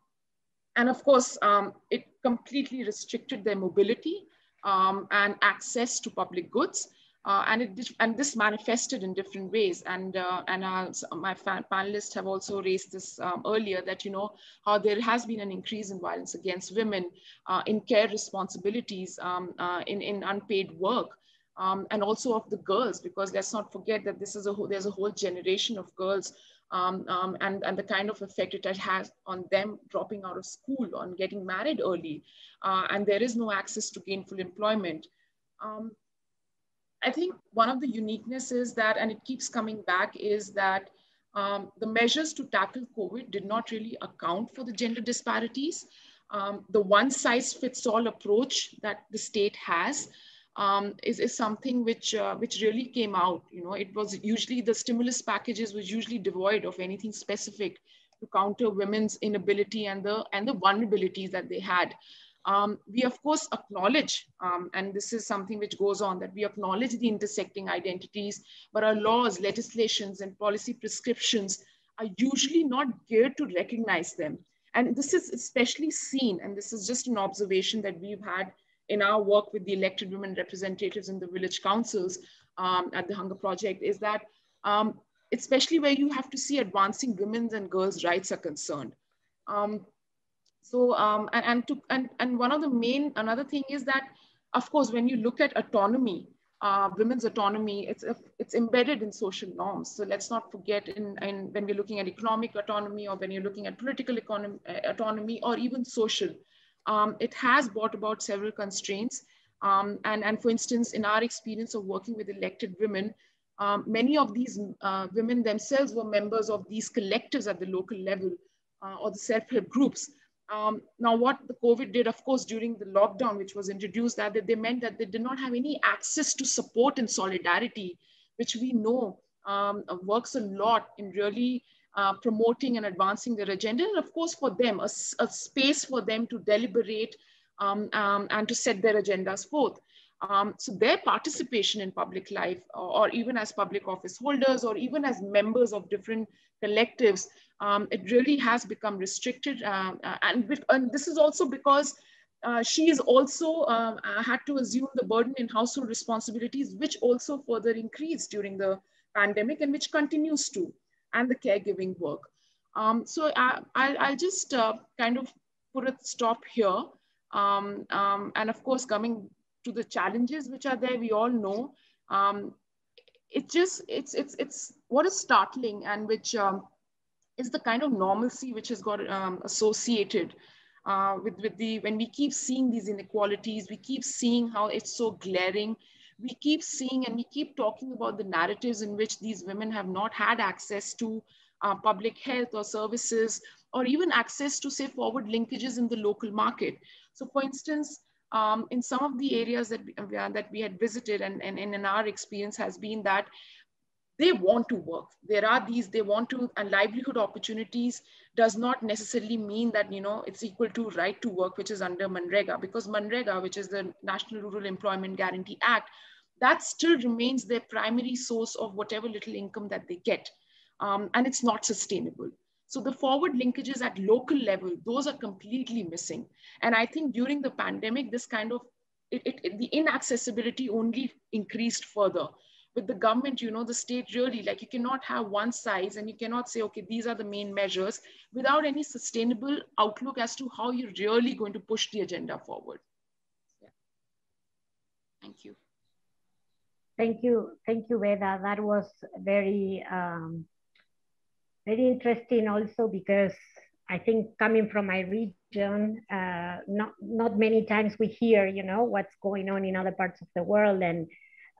and of course, um, it completely restricted their mobility um, and access to public goods. Uh, and, it, and this manifested in different ways. And, uh, and uh, my panelists have also raised this um, earlier that, you know, how there has been an increase in violence against women uh, in care responsibilities, um, uh, in, in unpaid work, um, and also of the girls, because let's not forget that this is a whole, there's a whole generation of girls um, um, and, and the kind of effect it has on them dropping out of school, on getting married early, uh, and there is no access to gainful employment. Um, I think one of the uniqueness is that, and it keeps coming back, is that um, the measures to tackle COVID did not really account for the gender disparities. Um, the one size fits all approach that the state has um, is, is something which, uh, which really came out. You know, it was usually the stimulus packages was usually devoid of anything specific to counter women's inability and the, and the vulnerabilities that they had. Um, we of course acknowledge, um, and this is something which goes on, that we acknowledge the intersecting identities, but our laws, legislations, and policy prescriptions are usually not geared to recognize them. And this is especially seen, and this is just an observation that we've had in our work with the elected women representatives in the village councils um, at the Hunger Project, is that um, especially where you have to see advancing women's and girls' rights are concerned. Um, so, um, and, and, to, and, and one of the main, another thing is that, of course, when you look at autonomy, uh, women's autonomy, it's, it's embedded in social norms. So let's not forget in, in when we're looking at economic autonomy or when you're looking at political economy, uh, autonomy or even social, um, it has brought about several constraints. Um, and, and for instance, in our experience of working with elected women, um, many of these uh, women themselves were members of these collectives at the local level uh, or the self-help groups. Um, now, what the COVID did, of course, during the lockdown, which was introduced, that they meant that they did not have any access to support and solidarity, which we know um, works a lot in really uh, promoting and advancing their agenda. And of course, for them, a, a space for them to deliberate um, um, and to set their agendas forth. Um, so their participation in public life, or, or, even as public office holders, or even as members of different collectives, um, it really has become restricted. Uh, uh and, and, this is also because uh, she is also um, uh, had to assume the burden in household responsibilities, which also further increased during the pandemic and which continues to, and the caregiving work. Um, so I, will just uh, kind of put a stop here. Um, um, and of course, coming to the challenges which are there, we all know. Um, it just, it's, it's, it's what is startling and which um, is the kind of normalcy which has got um, associated uh, with, with the, when we keep seeing these inequalities, we keep seeing how it's so glaring. We keep seeing and we keep talking about the narratives in which these women have not had access to uh, public health or services, or even access to say forward linkages in the local market. So for instance, um, in some of the areas that we, uh, that we had visited and, and, and in our experience has been that they want to work. There are these they want to and livelihood opportunities does not necessarily mean that you know it's equal to right to work which is under MNREGA because MNREGA which is the national rural employment guarantee act that still remains their primary source of whatever little income that they get. Um, and it's not sustainable so the forward linkages at local level those are completely missing and i think during the pandemic this kind of it, it, the inaccessibility only increased further with the government, you know, the state really, like you cannot have one size and you cannot say, okay, these are the main measures without any sustainable outlook as to how you're really going to push the agenda forward. Yeah. Thank you. Thank you. Thank you, Veda. That was very, um, very interesting also because I think coming from my region, uh, not not many times we hear, you know, what's going on in other parts of the world, and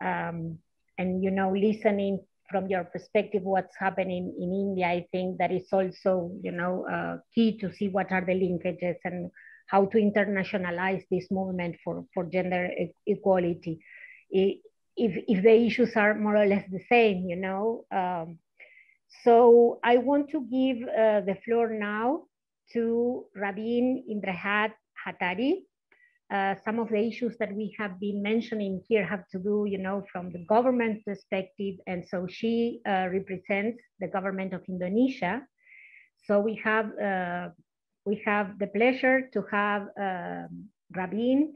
um, and you know, listening from your perspective, what's happening in India. I think that is also, you know, uh, key to see what are the linkages and how to internationalize this movement for for gender e equality. If if the issues are more or less the same, you know. Um, so I want to give uh, the floor now to Rabin Indrajad Hattari. Uh, some of the issues that we have been mentioning here have to do, you know, from the government perspective. And so she uh, represents the government of Indonesia. So we have, uh, we have the pleasure to have um, Rabin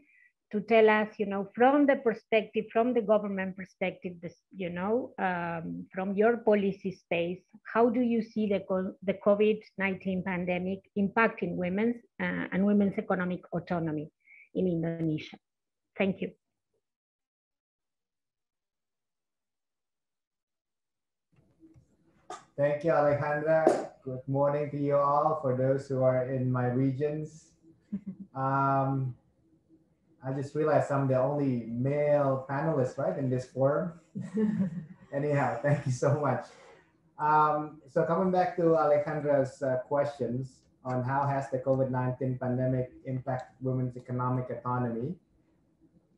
to tell us, you know, from the perspective, from the government perspective, this, you know, um, from your policy space, how do you see the, the COVID-19 pandemic impacting women's uh, and women's economic autonomy in Indonesia? Thank you. Thank you, Alejandra. Good morning to you all for those who are in my regions. Um, I just realized I'm the only male panelist, right, in this forum. Anyhow, thank you so much. Um, so coming back to Alejandra's uh, questions on how has the COVID-19 pandemic impacted women's economic autonomy.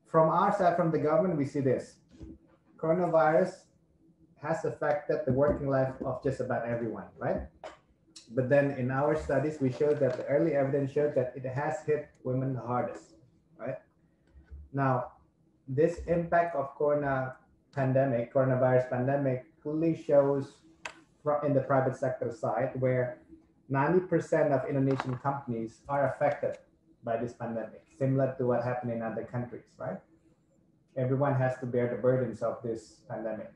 From our side, from the government, we see this. Coronavirus has affected the working life of just about everyone, right? But then in our studies, we showed that the early evidence showed that it has hit women the hardest, right? Now, this impact of corona pandemic, coronavirus pandemic, clearly shows in the private sector side where 90% of Indonesian companies are affected by this pandemic, similar to what happened in other countries, right? Everyone has to bear the burdens of this pandemic.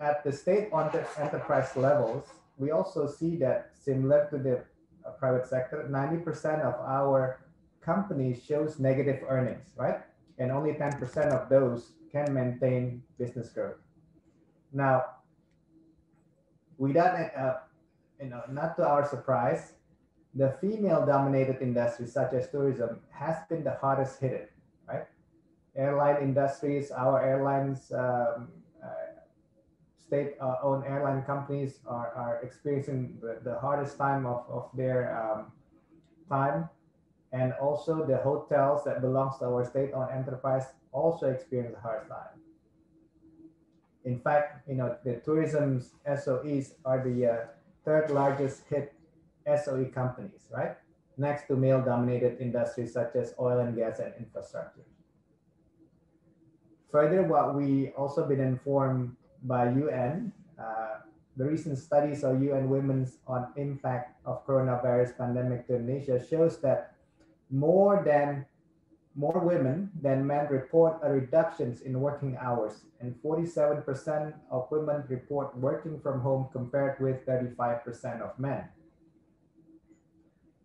At the state enterprise levels, we also see that similar to the uh, private sector, 90% of our companies shows negative earnings, right? And only 10% of those can maintain business growth. Now, without, uh, you know, not to our surprise, the female-dominated industries such as tourism has been the hardest hit, right? Airline industries, our airlines, um, uh, state-owned airline companies are, are experiencing the, the hardest time of, of their um, time and also the hotels that belongs to our state-owned enterprise also experience a hard time. In fact, you know, the tourism SOEs are the uh, third largest hit SOE companies, right? Next to male-dominated industries such as oil and gas and infrastructure. Further, what we also been informed by UN, uh, the recent studies of UN Women's on impact of coronavirus pandemic to Indonesia shows that more than more women than men report a reductions in working hours and 47% of women report working from home compared with 35% of men.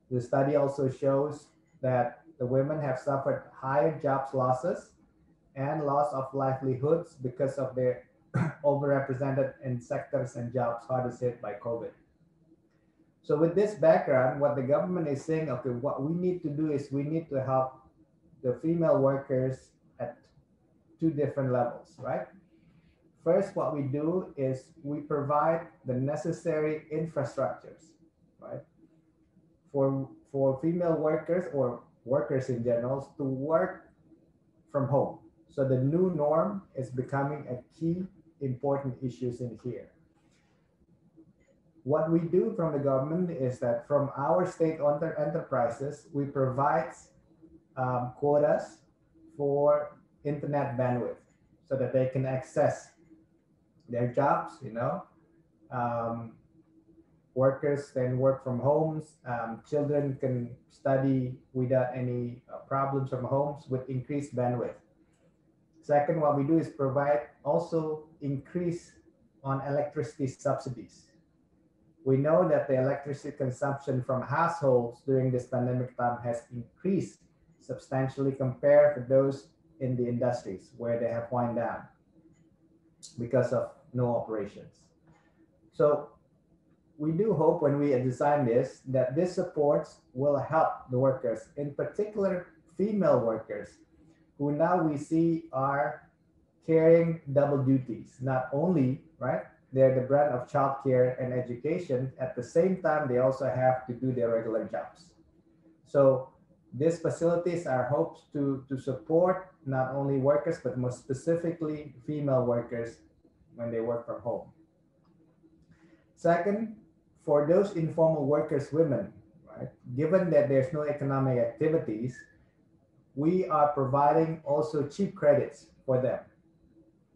The study also shows that the women have suffered higher jobs losses and loss of livelihoods because of their overrepresented in sectors and jobs hardest hit by COVID. So with this background, what the government is saying, okay, what we need to do is we need to help the female workers at two different levels, right? First, what we do is we provide the necessary infrastructures, right? For, for female workers or workers in general to work from home. So the new norm is becoming a key important issues in here what we do from the government is that from our state-owned enterprises, we provide um, quotas for internet bandwidth so that they can access their jobs, you know. Um, workers can work from homes, um, children can study without any uh, problems from homes with increased bandwidth. Second, what we do is provide also increase on electricity subsidies we know that the electricity consumption from households during this pandemic time has increased substantially compared to those in the industries where they have wind down because of no operations. So we do hope when we design this that this supports will help the workers, in particular female workers, who now we see are carrying double duties. Not only, right, they're the brand of childcare and education, at the same time, they also have to do their regular jobs. So these facilities are hoped to, to support not only workers, but more specifically female workers when they work from home. Second, for those informal workers, women, right, given that there's no economic activities, we are providing also cheap credits for them,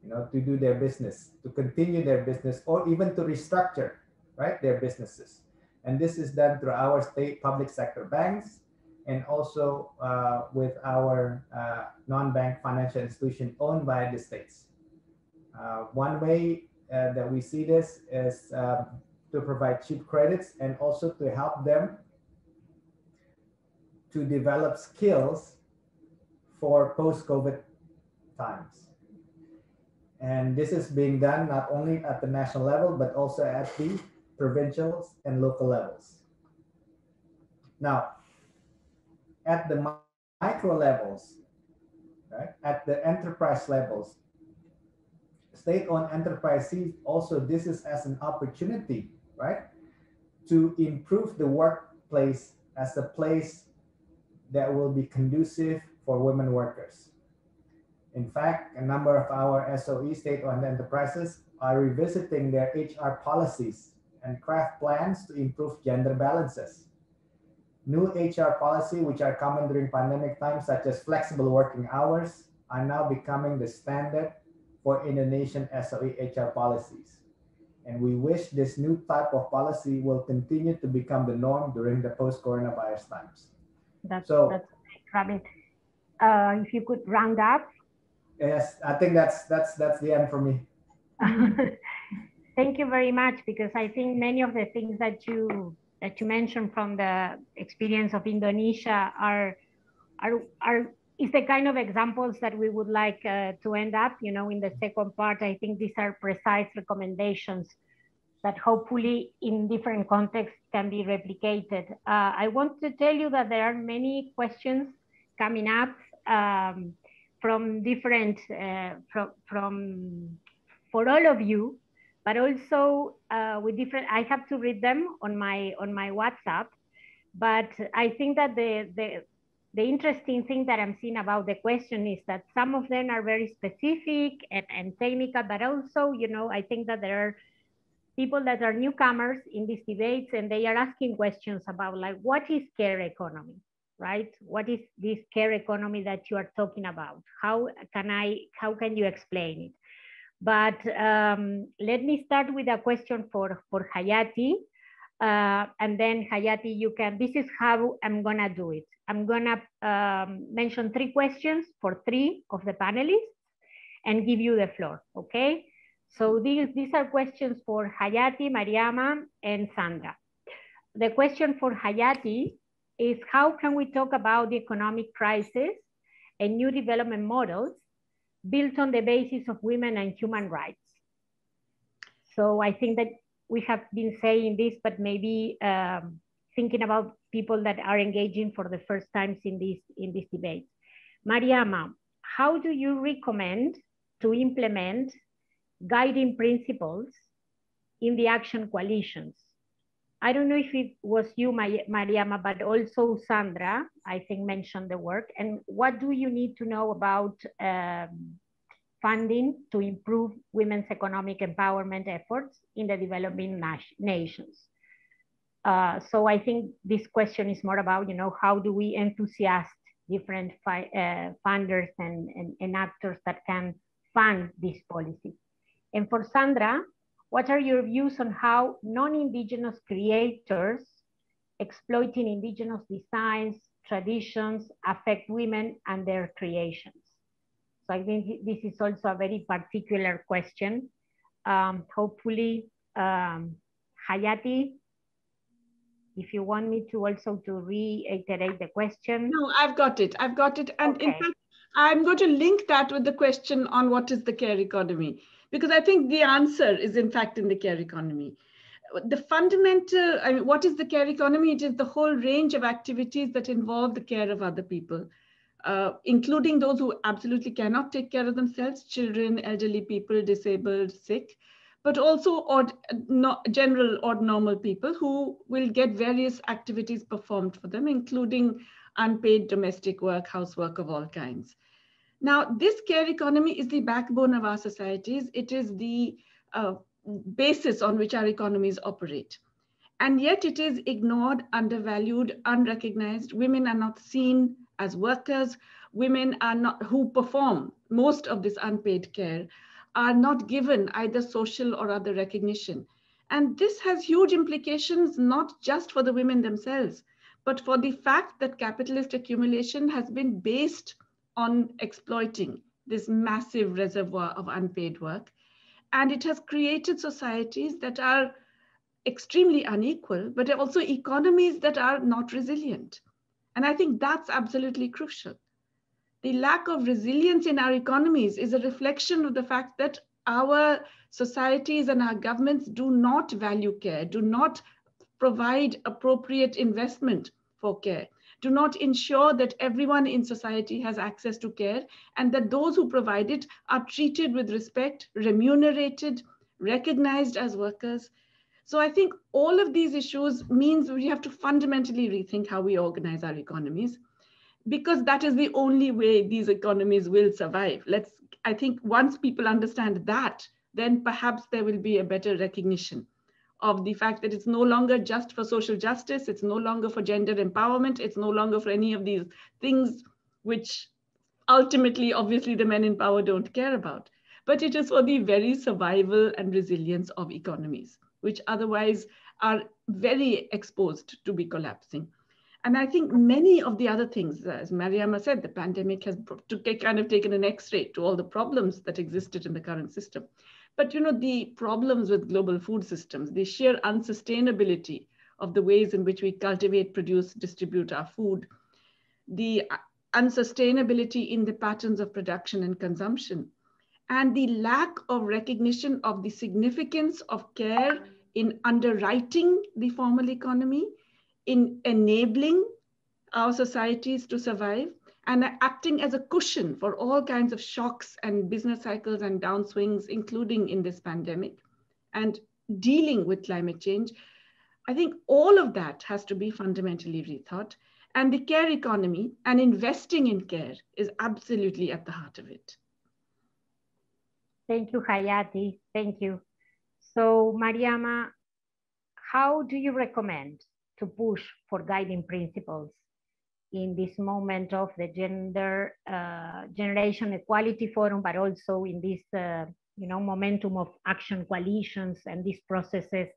you know, to do their business, to continue their business, or even to restructure, right, their businesses. And this is done through our state public sector banks and also uh, with our uh, non-bank financial institution owned by the states. Uh, one way uh, that we see this is um, to provide cheap credits and also to help them to develop skills for post-COVID times. And this is being done not only at the national level, but also at the provincial and local levels. Now, at the micro levels, right, at the enterprise levels, state-owned enterprise also this is as an opportunity, right, to improve the workplace as a place that will be conducive for women workers. In fact, a number of our SOE state-owned enterprises are revisiting their HR policies and craft plans to improve gender balances. New HR policy, which are common during pandemic times, such as flexible working hours, are now becoming the standard for Indonesian SOE HR policies. And we wish this new type of policy will continue to become the norm during the post-coronavirus times. That's, so, that's Robin. Uh, if you could round up. Yes, I think that's that's that's the end for me. Thank you very much because I think many of the things that you that you mentioned from the experience of Indonesia are are are is the kind of examples that we would like uh, to end up. You know, in the second part, I think these are precise recommendations that hopefully in different contexts can be replicated. Uh, I want to tell you that there are many questions coming up um, from different, uh, from, from, for all of you but also uh, with different, I have to read them on my, on my WhatsApp. But I think that the, the, the interesting thing that I'm seeing about the question is that some of them are very specific and, and technical, but also, you know, I think that there are people that are newcomers in these debates and they are asking questions about like, what is care economy, right? What is this care economy that you are talking about? How can I, how can you explain it? But um, let me start with a question for, for Jayati. Uh, and then Jayati, you can, this is how I'm gonna do it. I'm gonna um, mention three questions for three of the panelists and give you the floor, okay? So these, these are questions for Jayati, Mariama, and Sandra. The question for Jayati is how can we talk about the economic crisis and new development models built on the basis of women and human rights. So I think that we have been saying this, but maybe um, thinking about people that are engaging for the first times in this, in this debate. Mariama, how do you recommend to implement guiding principles in the action coalitions? I don't know if it was you, Mariama, but also Sandra, I think mentioned the work. And what do you need to know about um, funding to improve women's economic empowerment efforts in the developing nations? Uh, so I think this question is more about, you know, how do we enthusiast different uh, funders and, and, and actors that can fund these policies? And for Sandra, what are your views on how non-Indigenous creators exploiting Indigenous designs, traditions affect women and their creations? So I think this is also a very particular question. Um, hopefully, um, Jayati, if you want me to also to reiterate the question. No, I've got it. I've got it. And okay. in fact, I'm going to link that with the question on what is the care economy because I think the answer is in fact in the care economy. the fundamental, I mean, what is the care economy? It is the whole range of activities that involve the care of other people, uh, including those who absolutely cannot take care of themselves, children, elderly people, disabled, sick, but also odd, not general or normal people who will get various activities performed for them, including unpaid domestic work, housework of all kinds. Now, this care economy is the backbone of our societies. It is the uh, basis on which our economies operate. And yet it is ignored, undervalued, unrecognized. Women are not seen as workers. Women are not who perform most of this unpaid care are not given either social or other recognition. And this has huge implications, not just for the women themselves, but for the fact that capitalist accumulation has been based on exploiting this massive reservoir of unpaid work and it has created societies that are extremely unequal, but also economies that are not resilient. And I think that's absolutely crucial. The lack of resilience in our economies is a reflection of the fact that our societies and our governments do not value care, do not provide appropriate investment for care do not ensure that everyone in society has access to care and that those who provide it are treated with respect, remunerated, recognized as workers. So I think all of these issues means we have to fundamentally rethink how we organize our economies because that is the only way these economies will survive. Let's, I think once people understand that, then perhaps there will be a better recognition of the fact that it's no longer just for social justice, it's no longer for gender empowerment, it's no longer for any of these things which ultimately, obviously, the men in power don't care about. But it is for the very survival and resilience of economies, which otherwise are very exposed to be collapsing. And I think many of the other things, as Mariama said, the pandemic has kind of taken an x-ray to all the problems that existed in the current system. But you know, the problems with global food systems, the sheer unsustainability of the ways in which we cultivate, produce, distribute our food, the uh, unsustainability in the patterns of production and consumption, and the lack of recognition of the significance of care in underwriting the formal economy, in enabling our societies to survive, and acting as a cushion for all kinds of shocks and business cycles and downswings, including in this pandemic, and dealing with climate change, I think all of that has to be fundamentally rethought. And the care economy and investing in care is absolutely at the heart of it. Thank you, Jayati. Thank you. So, Mariama, how do you recommend to push for guiding principles in this moment of the gender uh, generation equality forum, but also in this uh, you know momentum of action coalitions and these processes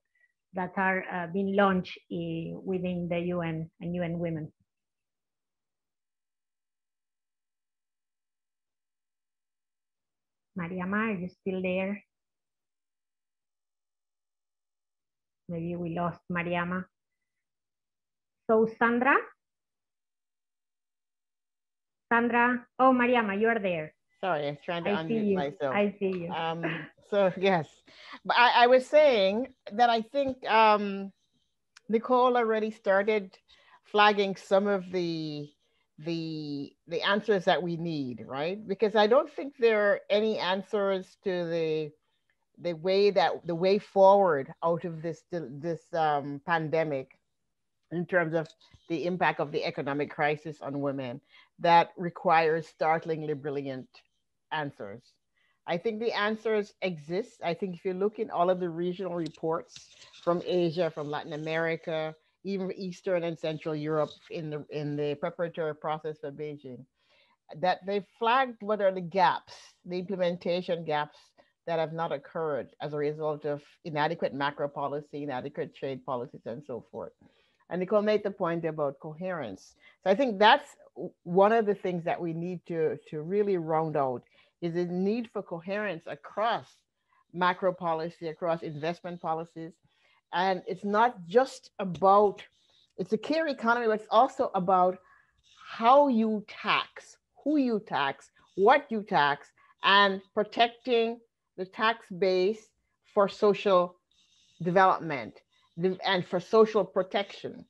that are uh, being launched uh, within the UN and UN Women. Mariama, are you still there? Maybe we lost Mariama. So Sandra, Sandra, oh, Mariama, you are there. Sorry, I'm trying to I unmute myself. I see you. Um, so yes, but I, I, was saying that I think um, Nicole already started flagging some of the the the answers that we need, right? Because I don't think there are any answers to the the way that the way forward out of this this um, pandemic in terms of the impact of the economic crisis on women that requires startlingly brilliant answers. I think the answers exist. I think if you look in all of the regional reports from Asia, from Latin America, even Eastern and Central Europe in the in the preparatory process for Beijing, that they flagged what are the gaps, the implementation gaps that have not occurred as a result of inadequate macro policy, inadequate trade policies, and so forth. And Nicole made the point about coherence. So I think that's one of the things that we need to, to really round out is the need for coherence across macro policy, across investment policies. And it's not just about, it's a care economy, but it's also about how you tax, who you tax, what you tax, and protecting the tax base for social development and for social protection.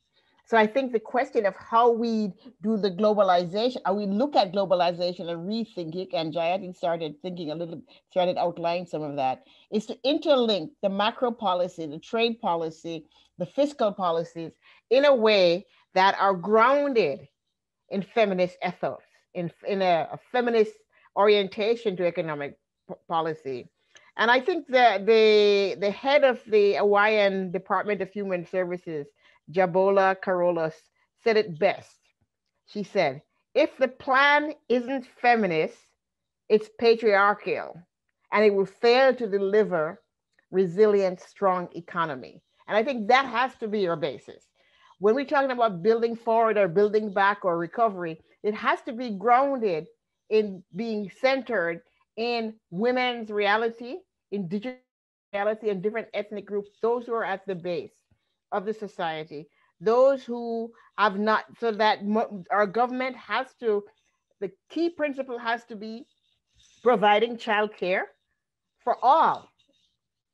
So I think the question of how we do the globalization, how we look at globalization and rethink it, and Jayati started thinking a little, started outlining some of that, is to interlink the macro policy, the trade policy, the fiscal policies in a way that are grounded in feminist ethos, in, in a, a feminist orientation to economic policy. And I think that the, the head of the Hawaiian Department of Human Services, Jabola Carolus, said it best. She said, if the plan isn't feminist, it's patriarchal, and it will fail to deliver resilient, strong economy. And I think that has to be your basis. When we're talking about building forward or building back or recovery, it has to be grounded in being centered in women's reality, indigenous reality, and different ethnic groups, those who are at the base of the society, those who have not, so that our government has to, the key principle has to be providing childcare for all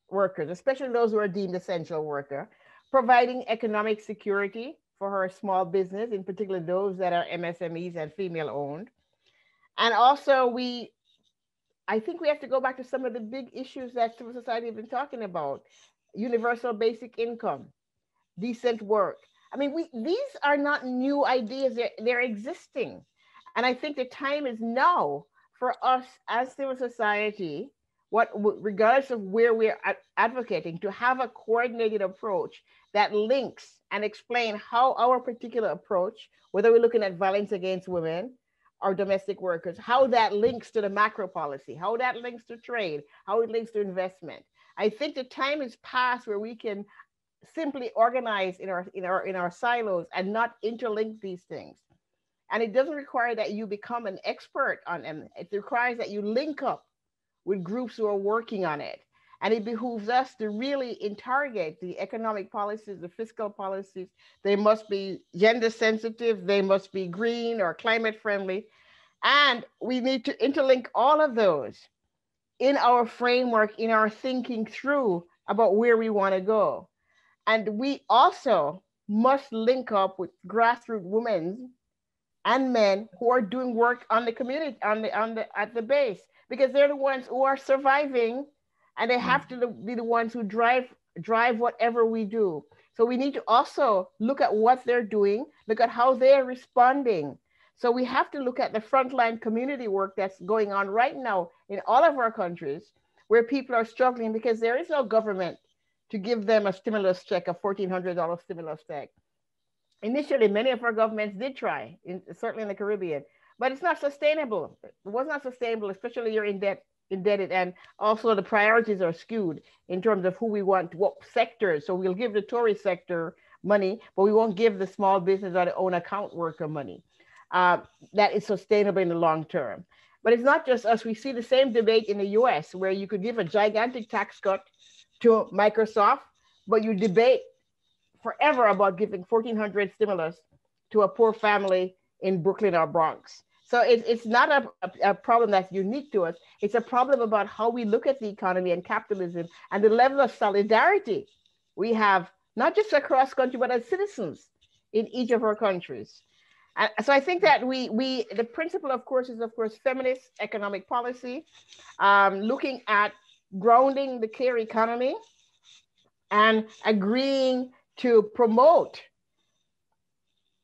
workers, especially those who are deemed essential worker, providing economic security for her small business, in particular those that are MSMEs and female owned. And also we, I think we have to go back to some of the big issues that civil society has been talking about. Universal basic income, decent work. I mean, we these are not new ideas, they're, they're existing. And I think the time is now for us as civil society what regardless of where we're advocating to have a coordinated approach that links and explain how our particular approach whether we're looking at violence against women or domestic workers how that links to the macro policy how that links to trade how it links to investment. I think the time is past where we can simply organize in our in our in our silos and not interlink these things. And it doesn't require that you become an expert on them. It requires that you link up with groups who are working on it. And it behooves us to really interrogate the economic policies, the fiscal policies. They must be gender sensitive, they must be green or climate friendly. And we need to interlink all of those in our framework, in our thinking through about where we want to go. And we also must link up with grassroots women and men who are doing work on the community, on the, on the, at the base because they're the ones who are surviving and they hmm. have to be the ones who drive drive whatever we do. So we need to also look at what they're doing look at how they're responding. So we have to look at the frontline community work that's going on right now in all of our countries where people are struggling because there is no government to give them a stimulus check a $1400 stimulus check. Initially many of our governments did try in, certainly in the caribbean but it's not sustainable. It was not sustainable, especially you're in debt, indebted, and also the priorities are skewed in terms of who we want, what sectors. So we'll give the tourist sector money, but we won't give the small business or the own account worker money. Uh, that is sustainable in the long term. But it's not just us. We see the same debate in the US where you could give a gigantic tax cut to Microsoft, but you debate forever about giving 1400 stimulus to a poor family in Brooklyn or Bronx. So it, it's not a, a, a, problem that's unique to us. It's a problem about how we look at the economy and capitalism and the level of solidarity we have, not just across country, but as citizens in each of our countries. And so I think that we, we the principle, of course, is of course feminist economic policy, um, looking at grounding the care economy and agreeing to promote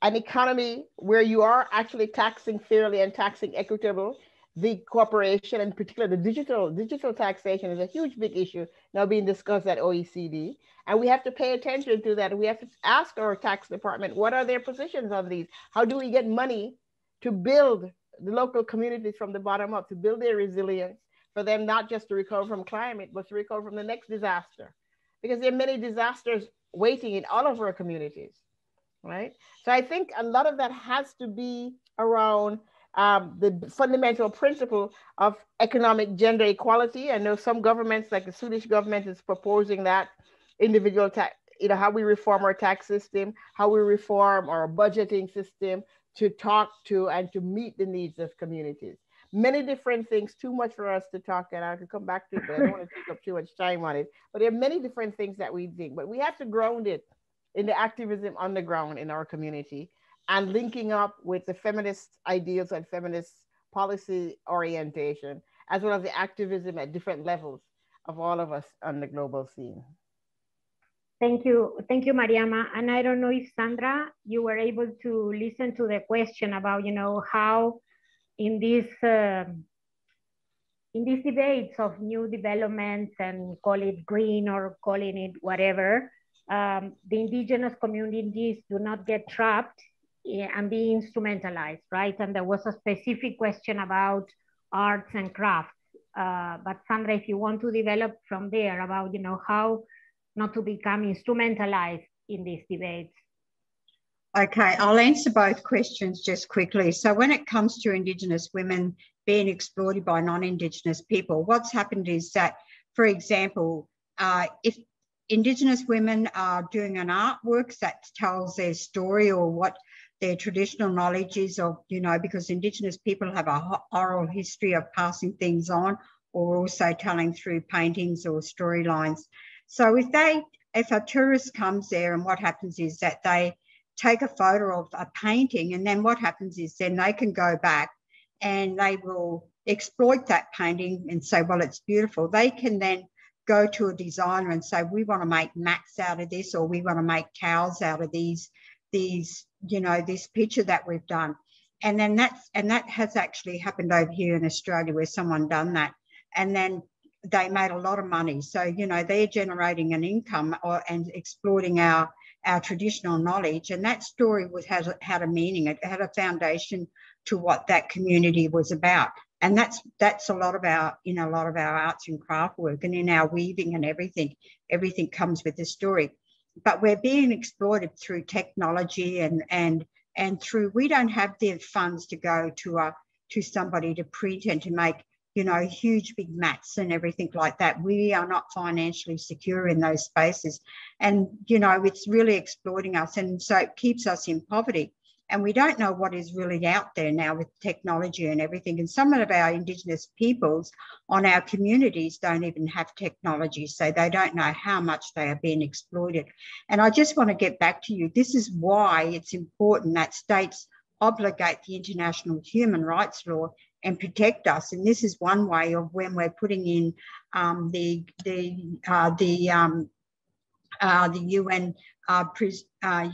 an economy where you are actually taxing fairly and taxing equitable. The corporation and particularly the digital digital taxation is a huge big issue now being discussed at OECD and we have to pay attention to that. We have to ask our tax department what are their positions on these? How do we get money to build the local communities from the bottom up to build their resilience for them not just to recover from climate but to recover from the next disaster? Because there are many disasters waiting in all of our communities right? So I think a lot of that has to be around um, the fundamental principle of economic gender equality. I know some governments, like the Swedish government, is proposing that individual tax, you know, how we reform our tax system, how we reform our budgeting system to talk to and to meet the needs of communities. many different things, too much for us to talk, and I could come back to it, but I don't want to take up too much time on it. But there are many different things that we think, but we have to ground it in the activism underground in our community and linking up with the feminist ideals and feminist policy orientation, as well as the activism at different levels of all of us on the global scene. Thank you. Thank you, Mariama. And I don't know if Sandra, you were able to listen to the question about, you know, how in this uh, in these debates of new developments and call it green or calling it whatever, um, the indigenous communities do not get trapped and be instrumentalized, right? And there was a specific question about arts and crafts. Uh, but Sandra, if you want to develop from there about, you know, how not to become instrumentalized in these debates. Okay, I'll answer both questions just quickly. So when it comes to Indigenous women being exploited by non-Indigenous people, what's happened is that, for example, uh, if Indigenous women are doing an artwork that tells their story or what their traditional knowledge is of, you know, because Indigenous people have a oral history of passing things on or also telling through paintings or storylines. So if they, if a tourist comes there and what happens is that they take a photo of a painting and then what happens is then they can go back and they will exploit that painting and say, well, it's beautiful. They can then go to a designer and say, we want to make mats out of this or we want to make cows out of these, these, you know, this picture that we've done. And then that's, and that has actually happened over here in Australia where someone done that. And then they made a lot of money. So, you know, they're generating an income or, and exploiting our, our traditional knowledge. And that story was, has, had a meaning. It had a foundation to what that community was about. And that's that's a lot of our in a lot of our arts and craft work and in our weaving and everything. Everything comes with a story. But we're being exploited through technology and and and through we don't have the funds to go to a to somebody to print and to make you know, huge big mats and everything like that. We are not financially secure in those spaces. And, you know, it's really exploiting us. And so it keeps us in poverty. And we don't know what is really out there now with technology and everything. And some of our Indigenous peoples on our communities don't even have technology. So they don't know how much they are being exploited. And I just want to get back to you. This is why it's important that states obligate the international human rights law and protect us. And this is one way of when we're putting in um, the the uh, the um, uh, the UN uh, uh,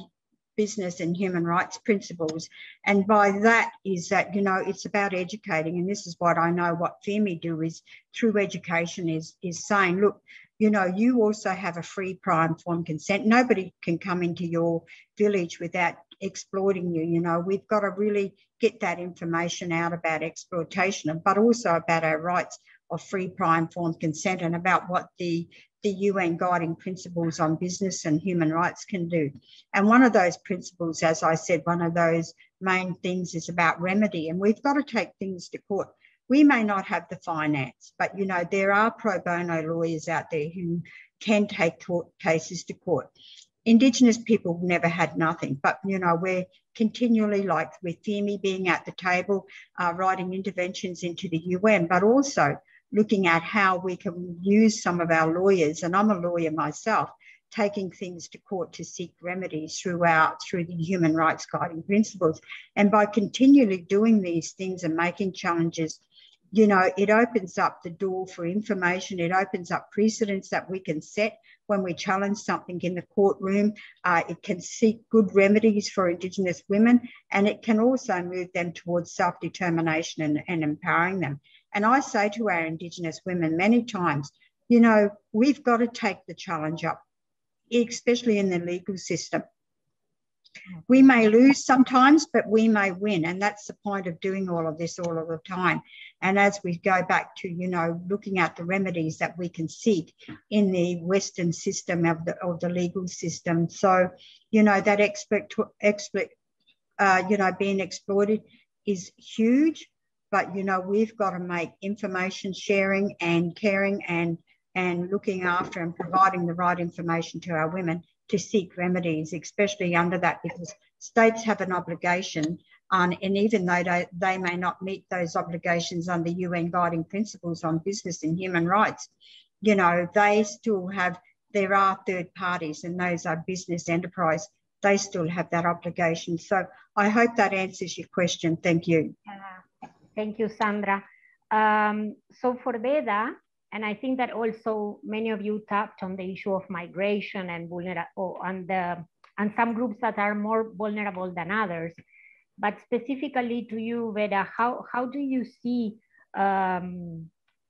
business and human rights principles. And by that is that you know it's about educating. And this is what I know what FIMI do is through education is is saying, look, you know, you also have a free prior informed consent. Nobody can come into your village without exploiting you. You know, we've got to really get that information out about exploitation, but also about our rights of free prior informed consent and about what the the UN guiding principles on business and human rights can do. And one of those principles, as I said, one of those main things is about remedy. And we've got to take things to court. We may not have the finance, but you know, there are pro bono lawyers out there who can take cases to court. Indigenous people never had nothing, but you know, we're continually like with FIMI being at the table, uh, writing interventions into the UN, but also looking at how we can use some of our lawyers, and I'm a lawyer myself, taking things to court to seek remedies throughout through the human rights guiding principles. And by continually doing these things and making challenges, you know, it opens up the door for information. It opens up precedents that we can set when we challenge something in the courtroom. Uh, it can seek good remedies for Indigenous women and it can also move them towards self determination and, and empowering them. And I say to our Indigenous women many times, you know, we've got to take the challenge up, especially in the legal system. We may lose sometimes, but we may win. And that's the point of doing all of this all of the time. And as we go back to, you know, looking at the remedies that we can seek in the Western system of the, of the legal system. So, you know, that expert, expert uh, you know, being exploited is huge, but, you know, we've got to make information sharing and caring and and looking after and providing the right information to our women to seek remedies, especially under that, because states have an obligation Um, and even though they, they may not meet those obligations under UN guiding principles on business and human rights, you know, they still have, there are third parties and those are business enterprise. They still have that obligation. So I hope that answers your question. Thank you. Thank you, Sandra. Um, so for Veda, and I think that also many of you tapped on the issue of migration and vulnerable and the and some groups that are more vulnerable than others. But specifically to you, Veda, how how do you see um,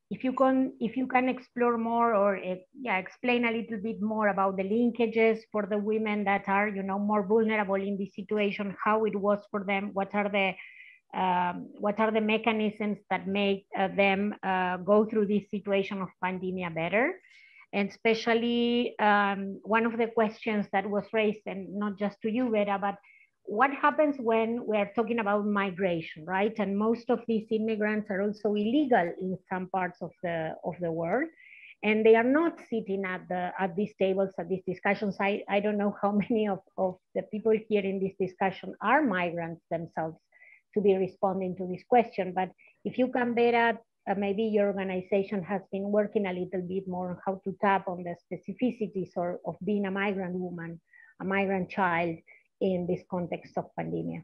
if you can if you can explore more or uh, yeah explain a little bit more about the linkages for the women that are you know more vulnerable in this situation, how it was for them, what are the um, what are the mechanisms that make uh, them uh, go through this situation of pandemia better? And especially um, one of the questions that was raised, and not just to you, Veda, but what happens when we're talking about migration, right? And most of these immigrants are also illegal in some parts of the of the world, and they are not sitting at the at these tables at these discussions. I, I don't know how many of, of the people here in this discussion are migrants themselves to be responding to this question. But if you can better, uh, maybe your organization has been working a little bit more on how to tap on the specificities or, of being a migrant woman, a migrant child in this context of pandemia.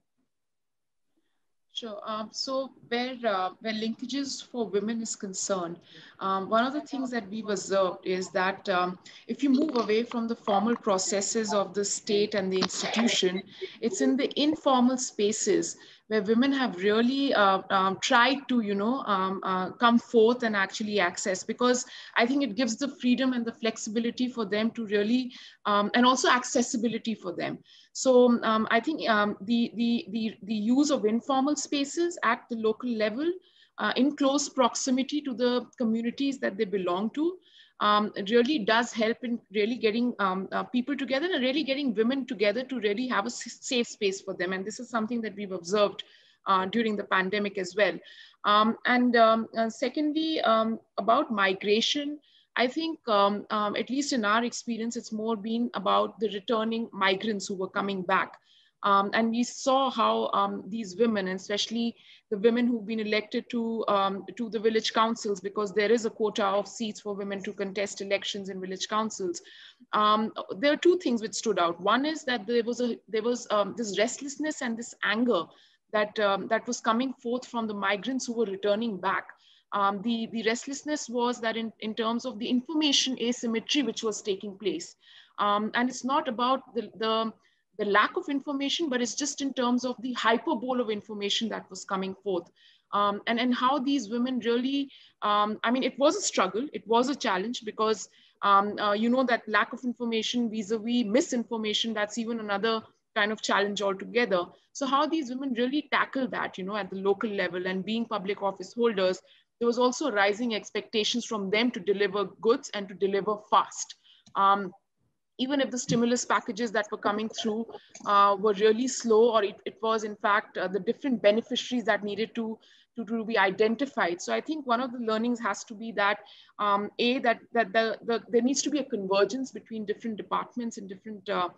Sure. Um, so where uh, where linkages for women is concerned, um, one of the things that we've observed is that um, if you move away from the formal processes of the state and the institution, it's in the informal spaces where women have really uh, um, tried to, you know, um, uh, come forth and actually access because I think it gives the freedom and the flexibility for them to really, um, and also accessibility for them. So um, I think um, the, the, the, the use of informal spaces at the local level uh, in close proximity to the communities that they belong to um, really does help in really getting um, uh, people together and really getting women together to really have a safe space for them. And this is something that we've observed uh, during the pandemic as well. Um, and, um, and, secondly, um, about migration, I think, um, at least in our experience, it's more been about the returning migrants who were coming back. Um, and we saw how um, these women, and especially the women who've been elected to, um, to the village councils, because there is a quota of seats for women to contest elections in village councils. Um, there are two things which stood out. One is that there was, a, there was um, this restlessness and this anger that, um, that was coming forth from the migrants who were returning back. The, the restlessness was that in, in terms of the information asymmetry which was taking place. And it's not about the, the, the lack of information, but it's just in terms of the hyperbole of information that was coming forth. Um, and, and how these women really, um, I mean, it was a struggle, it was a challenge because um, uh, you know that lack of information vis-a-vis misinformation, that's even another kind of challenge altogether. So how these women really tackle that, you know, at the local level and being public office holders, there was also rising expectations from them to deliver goods and to deliver fast. Um, even if the stimulus packages that were coming through uh, were really slow, or it, it was in fact uh, the different beneficiaries that needed to, to, to, be identified. So I think one of the learnings has to be that um, a that that the, the, there needs to be a convergence between different departments and different uh,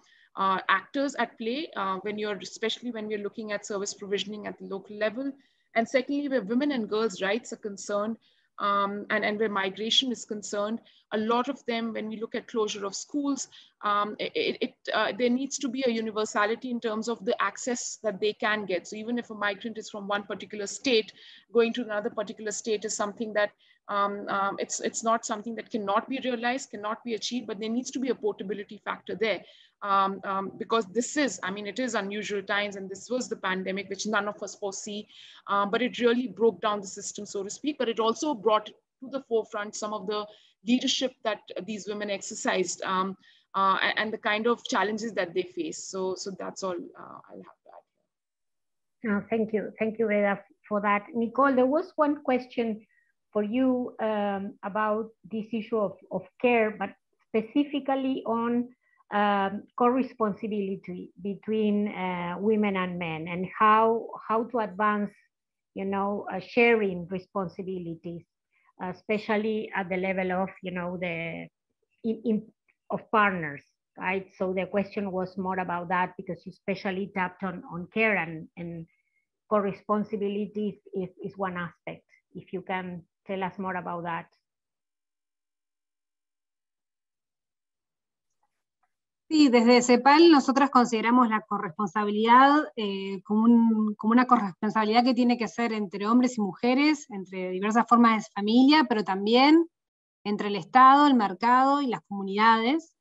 uh actors at play uh, when you're especially when we're looking at service provisioning at the local level. And secondly, where women and girls' rights are concerned, um, and, and where migration is concerned, a lot of them, when we look at closure of schools, um, it, it uh, there needs to be a universality in terms of the access that they can get. So even if a migrant is from one particular state, going to another particular state is something that um, um, it's, it's not something that cannot be realized, cannot be achieved, but there needs to be a portability factor there. Um, um, because this is, I mean, it is unusual times and this was the pandemic, which none of us foresee, um, but it really broke down the system, so to speak, but it also brought to the forefront some of the leadership that these women exercised um, uh, and the kind of challenges that they face. So, so that's all uh, I'll have to add. No, thank you. Thank you, Veda, for that. Nicole, there was one question for you um, about this issue of, of care, but specifically on um, co-responsibility between uh, women and men and how, how to advance, you know, uh, sharing responsibilities, especially at the level of, you know, the in, in, of partners, right? So the question was more about that because you especially tapped on, on care and, and co-responsibilities is, is one aspect. If you can tell us more about that. Sí, desde CEPAL nosotras consideramos la corresponsabilidad eh, como, un, como, una corresponsabilidad que tiene que ser entre hombres y mujeres, entre diversas formas de familia, pero también entre el Estado, el mercado y las comunidades.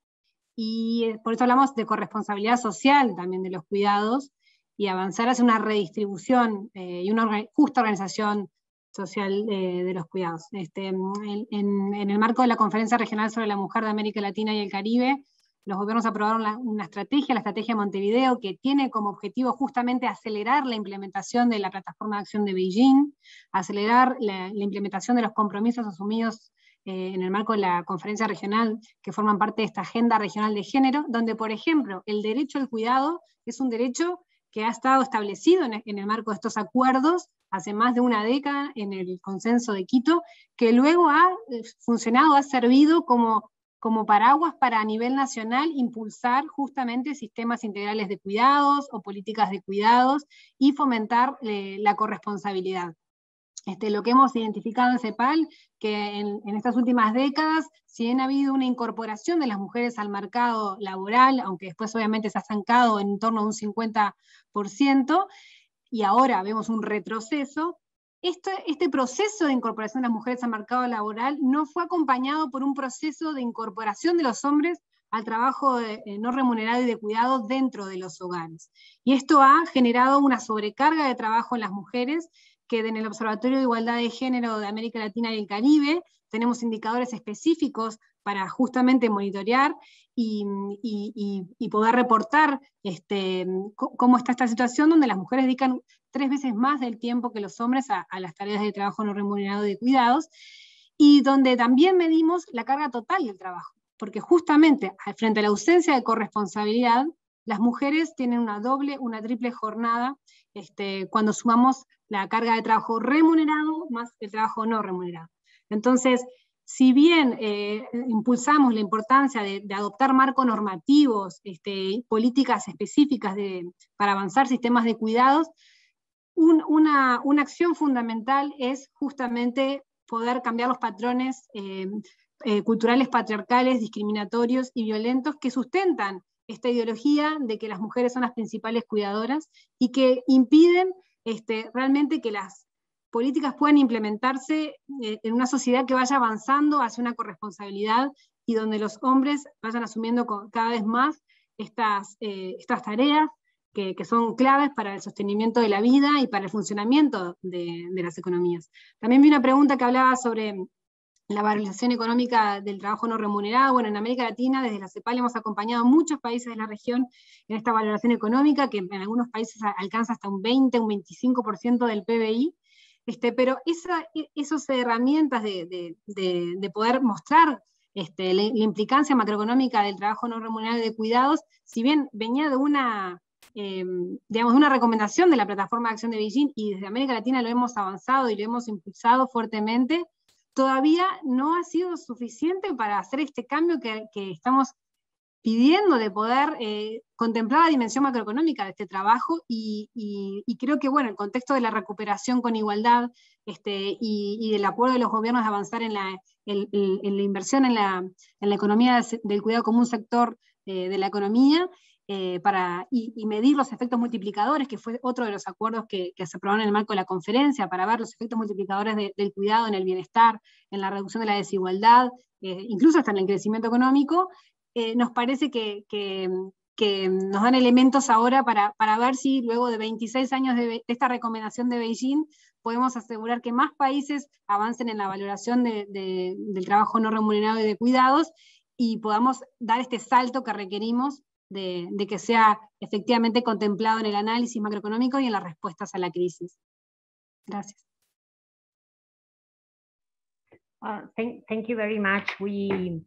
Y eh, por eso hablamos de corresponsabilidad social también de los cuidados y avanzar hacia una redistribución eh, y una justa organización social de los cuidados. Este, en, el marco de la Conferencia Regional sobre la Mujer de América Latina y el Caribe, los gobiernos aprobaron una estrategia, la estrategia Montevideo, que tiene como objetivo justamente acelerar la implementación de la plataforma de acción de Beijing, acelerar la, implementación de los compromisos asumidos eh, en el marco de la conferencia regional que forman parte de esta agenda regional de género, donde, por ejemplo, el derecho al cuidado es un derecho que ha estado establecido en, en el marco de estos acuerdos hace más de una década en el consenso de Quito, que luego ha eh, funcionado, ha servido como como paraguas para a nivel nacional impulsar justamente sistemas integrales de cuidados o políticas de cuidados y fomentar eh, la corresponsabilidad. Este, lo que hemos identificado en CEPAL, que en, estas últimas décadas, si bien ha habido una incorporación de las mujeres al mercado laboral, aunque después obviamente se ha estancado en torno a un 50%, y ahora vemos un retroceso, este, este, proceso de incorporación de las mujeres al mercado laboral no fue acompañado por un proceso de incorporación de los hombres al trabajo eh, no remunerado y de cuidado dentro de los hogares. Y esto ha generado una sobrecarga de trabajo en las mujeres, que en el Observatorio de Igualdad de Género de América Latina y el Caribe tenemos indicadores específicos para justamente monitorear y, poder reportar este, cómo está esta situación donde las mujeres dedican tres veces más del tiempo que los hombres a, las tareas de trabajo no remunerado de cuidados, y donde también medimos la carga total del trabajo, porque justamente frente a la ausencia de corresponsabilidad, las mujeres tienen una doble, una triple jornada este, cuando sumamos la carga de trabajo remunerado más el trabajo no remunerado. Entonces, si bien eh, impulsamos la importancia de, adoptar marcos normativos, este, políticas específicas para avanzar sistemas de cuidados, una, acción fundamental es justamente poder cambiar los patrones eh, eh, culturales patriarcales, discriminatorios y violentos que sustentan esta ideología de que las mujeres son las principales cuidadoras y que impiden este, realmente que las políticas puedan implementarse eh, en una sociedad que vaya avanzando hacia una corresponsabilidad y donde los hombres vayan asumiendo cada vez más estas, estas tareas que, son claves para el sostenimiento de la vida y para el funcionamiento de, las economías. También vi una pregunta que hablaba sobre la valorización económica del trabajo no remunerado. Bueno, en América Latina, desde la CEPAL, hemos acompañado a muchos países de la región en esta valoración económica, que en algunos países alcanza hasta un 20, un 25% del PBI. Este, pero esa, esas herramientas de, poder mostrar este, la, implicancia macroeconómica del trabajo no remunerado y de cuidados, si bien venía de una digamos, una recomendación de la plataforma de acción de Beijing y desde América Latina lo hemos avanzado y lo hemos impulsado fuertemente, todavía no ha sido suficiente para hacer este cambio que, estamos pidiendo de poder eh, contemplar la dimensión macroeconómica de este trabajo y, creo que, bueno, el contexto de la recuperación con igualdad este, y, del acuerdo de los gobiernos de avanzar en la, la inversión en la, en la, economía del cuidado como un sector eh, de la economía, eh, y, medir los efectos multiplicadores, que fue otro de los acuerdos que, se aprobaron en el marco de la conferencia, para ver los efectos multiplicadores del cuidado en el bienestar, en la reducción de la desigualdad, eh, incluso hasta en el crecimiento económico, eh, nos parece que, que, nos dan elementos ahora para, para, ver si luego de 26 años de, esta recomendación de Beijing podemos asegurar que más países avancen en la valoración del trabajo no remunerado y de cuidados y podamos dar este salto que requerimos de, que sea efectivamente contemplado en el análisis macroeconómico y en las respuestas a la crisis. Gracias. Uh, thank, thank you very much. We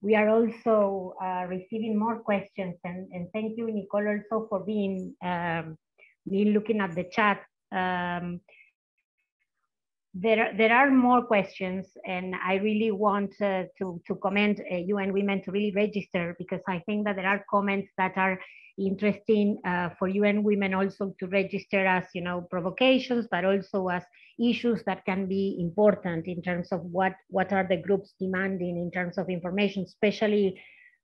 we are also uh, receiving more questions, and, and thank you, Nicole, also for being um, being looking at the chat. Um, there, there are more questions and I really want uh, to, to commend uh, UN Women to really register because I think that there are comments that are interesting uh, for UN Women also to register as, you know, provocations, but also as issues that can be important in terms of what, what are the groups demanding in terms of information, especially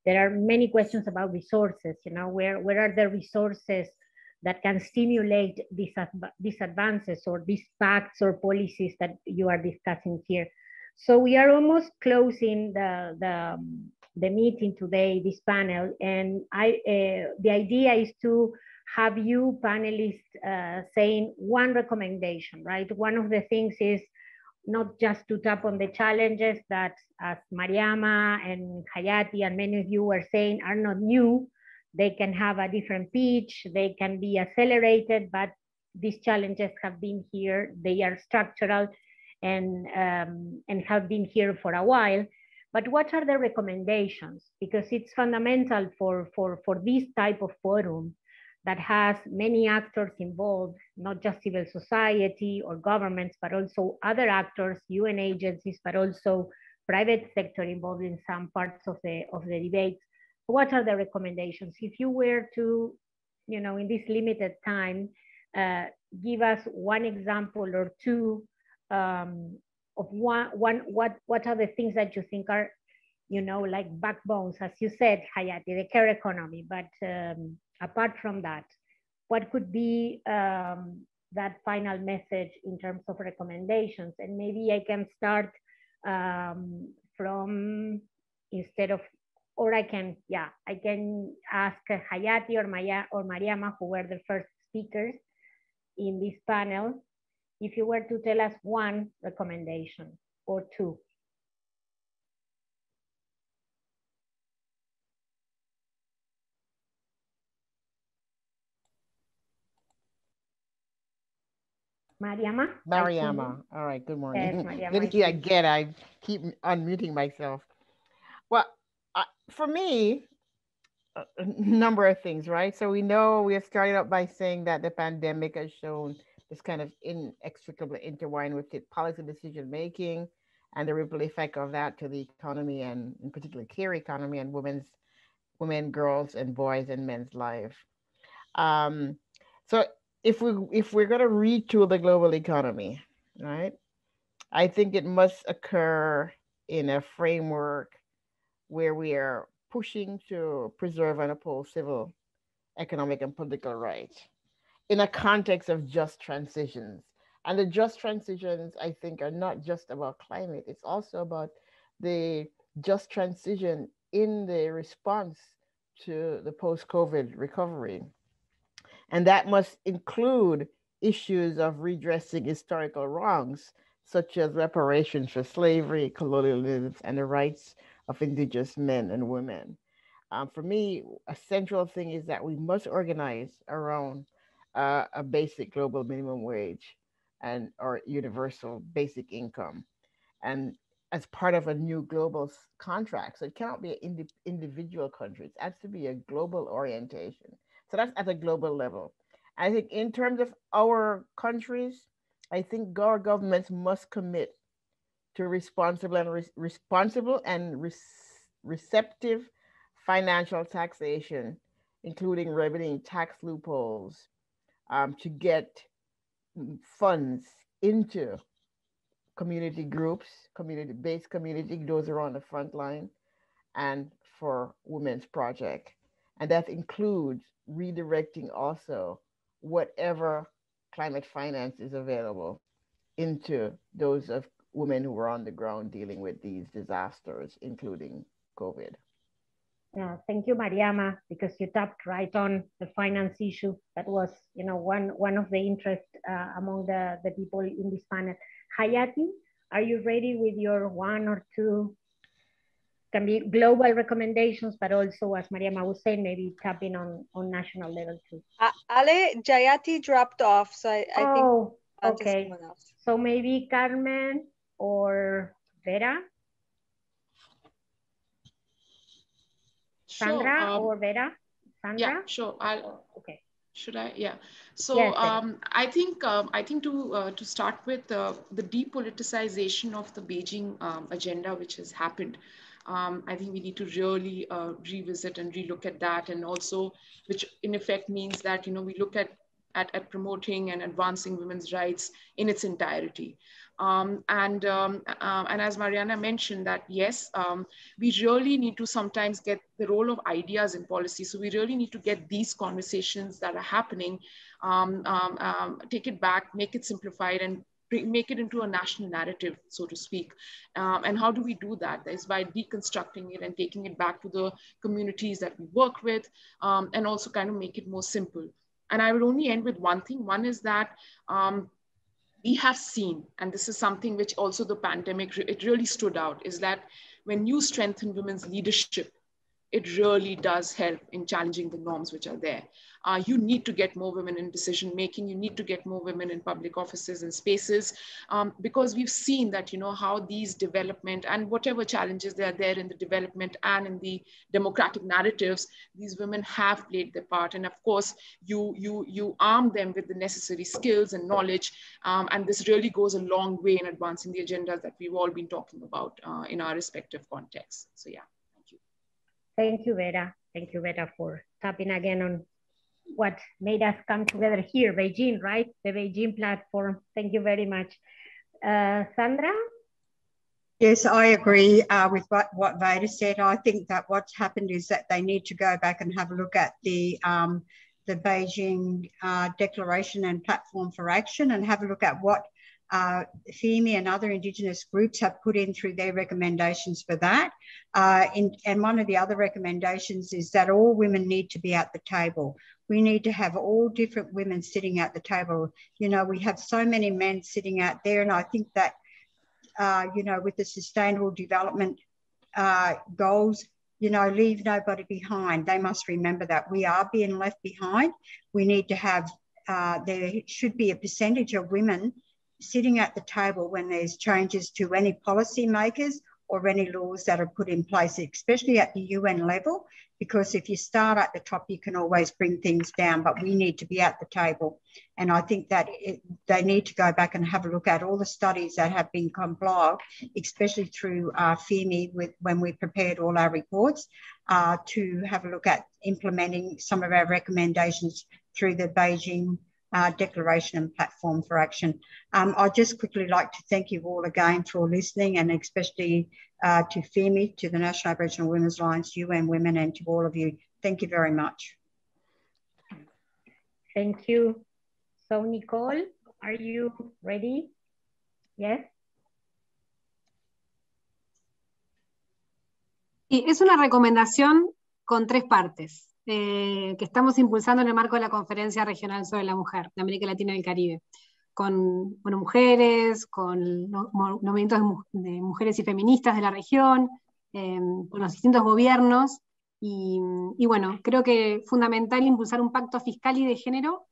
there are many questions about resources, you know, where, where are the resources that can stimulate these, these advances or these pacts or policies that you are discussing here. So we are almost closing the, the, the meeting today, this panel, and I, uh, the idea is to have you panelists uh, saying one recommendation, right? One of the things is not just to tap on the challenges that as Mariama and Jayati and many of you were saying are not new, they can have a different pitch, they can be accelerated, but these challenges have been here, they are structural and, um, and have been here for a while. But what are the recommendations? Because it's fundamental for, for, for this type of forum that has many actors involved, not just civil society or governments, but also other actors, UN agencies, but also private sector involved in some parts of the, of the debates what are the recommendations? If you were to, you know, in this limited time, uh, give us one example or two um, of one, one, what, what are the things that you think are, you know, like backbones, as you said, Jayati, the care economy. But um, apart from that, what could be um, that final message in terms of recommendations? And maybe I can start um, from, instead of or I can, yeah, I can ask Jayati or Maya or Mariama, who were the first speakers in this panel, if you were to tell us one recommendation or two. Mariama? Mariama. All right, good morning. Yes, Mariama, again, I keep unmuting myself. Well, for me, a number of things, right? So we know we have started out by saying that the pandemic has shown this kind of inextricably intertwined with the policy decision making and the ripple effect of that to the economy and in particular care economy and women's women, girls, and boys and men's life. Um, so if we if we're gonna retool the global economy, right, I think it must occur in a framework where we are pushing to preserve and uphold civil, economic, and political rights in a context of just transitions. And the just transitions, I think, are not just about climate, it's also about the just transition in the response to the post COVID recovery. And that must include issues of redressing historical wrongs, such as reparations for slavery, colonialism, and the rights of Indigenous men and women. Um, for me, a central thing is that we must organize around uh, a basic global minimum wage and or universal basic income, and as part of a new global contract. So it cannot be an indi- individual country; it has to be a global orientation. So that's at a global level. I think in terms of our countries, I think our governments must commit to responsible and re- responsible and re- receptive financial taxation, including remedying tax loopholes, um, to get funds into community groups, community-based community, those are on the front line, and for Women's Project. And that includes redirecting also whatever climate finance is available into those of women who were on the ground dealing with these disasters, including COVID. Yeah, thank you, Mariama, because you tapped right on the finance issue. That was, you know, one one of the interest uh, among the, the people in this panel. Jayati, are you ready with your one or two? Can be global recommendations, but also, as Mariama was saying, maybe tapping on, on national level too. Uh, Ale, Jayati dropped off, so I, I oh, think okay. So maybe Carmen, or Vera? Sandra sure, um, or Vera? Sandra? Yeah, sure. I'll, okay. should I? Yeah. So Yes, um, I think um, I think to uh, to start with uh, the depoliticization of the Beijing um, agenda, which has happened. Um, I think we need to really uh, revisit and relook at that, and also, which in effect means that you know we look at at, at promoting and advancing women's rights in its entirety. Um, and um, uh, and as Mariama mentioned, that yes, um, we really need to sometimes get the role of ideas in policy. So we really need to get these conversations that are happening, um, um, take it back, make it simplified, and make it into a national narrative, so to speak. And how do we do that? Is by deconstructing it and taking it back to the communities that we work with, and also kind of make it more simple. And I will only end with one thing. One is that um, we have seen, and this is something which also the pandemic, it really stood out, is that when you strengthen women's leadership, it really does help in challenging the norms which are there. Uh, you need to get more women in decision making. You need to get more women in public offices and spaces um, because we've seen that, you know, how these development and whatever challenges there are there in the development and in the democratic narratives, these women have played their part. And of course, you, you, you arm them with the necessary skills and knowledge. Um, and this really goes a long way in advancing the agendas that we've all been talking about uh, in our respective contexts. So yeah. Thank you, Veda. Thank you, Veda, for tapping again on what made us come together here, Beijing, right? The Beijing platform. Thank you very much. Uh, Sandra? Yes, I agree uh, with what, what Veda said. I think that what's happened is that they need to go back and have a look at the um, the Beijing uh, Declaration and Platform for Action and have a look at what uh, FIMI and other Indigenous groups have put in through their recommendations for that. Uh, in, and one of the other recommendations is that all women need to be at the table. We need to have all different women sitting at the table. You know, we have so many men sitting out there, and I think that, uh, you know, with the sustainable development uh, goals, you know, leave nobody behind. They must remember that we are being left behind. We need to have, uh, there should be a percentage of women sitting at the table when there's changes to any policy makers or any laws that are put in place, especially at the UN level, because if you start at the top, you can always bring things down, but we need to be at the table. And I think that it, they need to go back and have a look at all the studies that have been compiled, especially through uh, FIMI with, when we prepared all our reports, uh, to have a look at implementing some of our recommendations through the Beijing uh, declaration and platform for action. Um, I'd just quickly like to thank you all again for listening and especially uh, to FIMI, to the National Aboriginal Women's Alliance, UN Women, and to all of you. Thank you very much. Thank you. So Nicole, are you ready? Yes. Y es una recomendación con tres partes. Eh, que estamos impulsando en el marco de la Conferencia Regional sobre la Mujer de América Latina y el Caribe, con bueno, mujeres, con movimientos de, mujeres y feministas de la región, em, con los distintos gobiernos. Y, y, bueno, creo que es fundamental impulsar un pacto fiscal y de género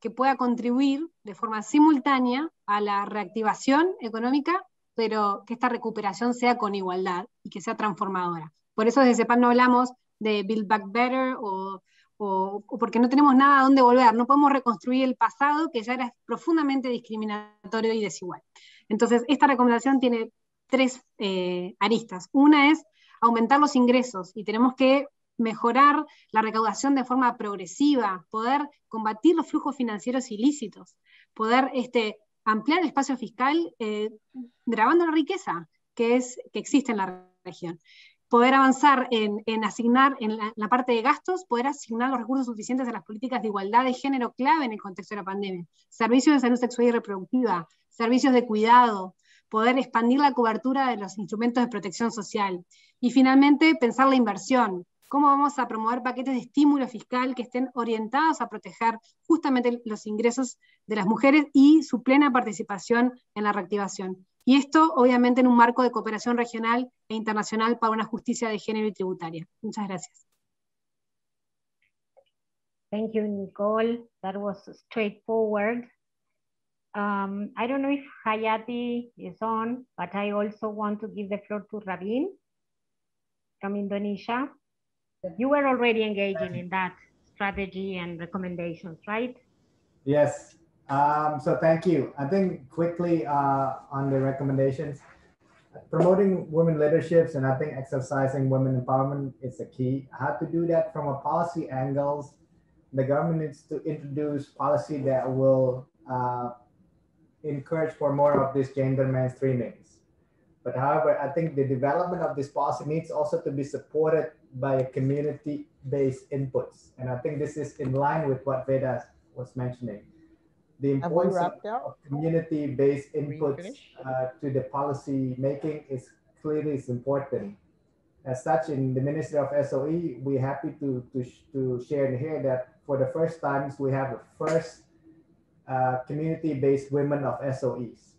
que pueda contribuir de forma simultánea a la reactivación económica, pero que esta recuperación sea con igualdad y que sea transformadora. Por eso desde CEPAL no hablamos de Build Back Better o, o, porque no tenemos nada a dónde volver, no podemos reconstruir el pasado que ya era profundamente discriminatorio y desigual. Entonces, esta recomendación tiene tres eh, aristas. Una es aumentar los ingresos y tenemos que mejorar la recaudación de forma progresiva, poder combatir los flujos financieros ilícitos, poder este, ampliar el espacio fiscal eh, grabando la riqueza que, es, que existe en la región poder avanzar en, asignar, en la, parte de gastos, poder asignar los recursos suficientes a las políticas de igualdad de género clave en el contexto de la pandemia. Servicios de salud sexual y reproductiva, servicios de cuidado, poder expandir la cobertura de los instrumentos de protección social. Y finalmente, pensar la inversión. ¿Cómo vamos a promover paquetes de estímulo fiscal que estén orientados a proteger justamente los ingresos de las mujeres y su plena participación en la reactivación? Y esto, obviamente, en un marco de cooperación regional e internacional para una justicia de género y tributaria. Muchas gracias. Thank you, Nicole. That was straightforward. Um, I don't know if Hayati is on, but I also want to give the floor to Rabin from Indonesia. You were already engaging in that strategy and recommendations, right? Yes. Um, so thank you. I think quickly uh, on the recommendations, promoting women leaderships and I think exercising women empowerment is a key. How to do that from a policy angles, the government needs to introduce policy that will uh, encourage for more of this gender mainstreamings. But however, I think the development of this policy needs also to be supported by a community-based inputs. And I think this is in line with what Veda was mentioning. The importance of, community-based inputs uh, to the policy making is clearly is important. As such, in the Ministry of SOE, we're happy to, to, to share here that for the first times, we have the first uh, community-based women of SOEs.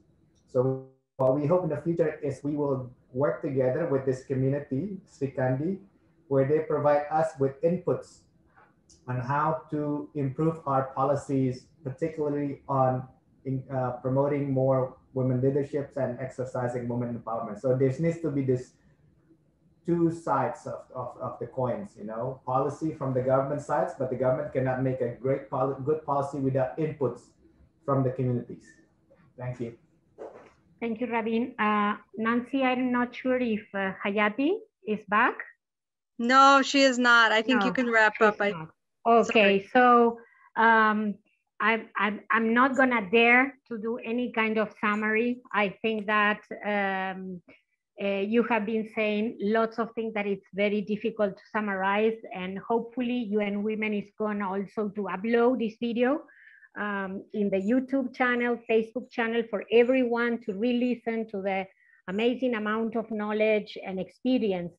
So what we hope in the future is we will work together with this community, Srikandi, where they provide us with inputs on how to improve our policies, particularly on in, uh, promoting more women leaderships and exercising women empowerment. So there needs to be this two sides of, of, of the coins, you know, policy from the government sides, but the government cannot make a great poli good policy without inputs from the communities. Thank you. Thank you, Rabin. Uh, Nancy, I'm not sure if uh, Jayati is back. No, she is not. I think no, you can wrap up. I, okay, sorry. so um, I'm, I'm, I'm not gonna dare to do any kind of summary. I think that um, uh, you have been saying lots of things that it's very difficult to summarize and hopefully UN Women is going also to upload this video um, in the YouTube channel, Facebook channel for everyone to re-listen to the amazing amount of knowledge and experience.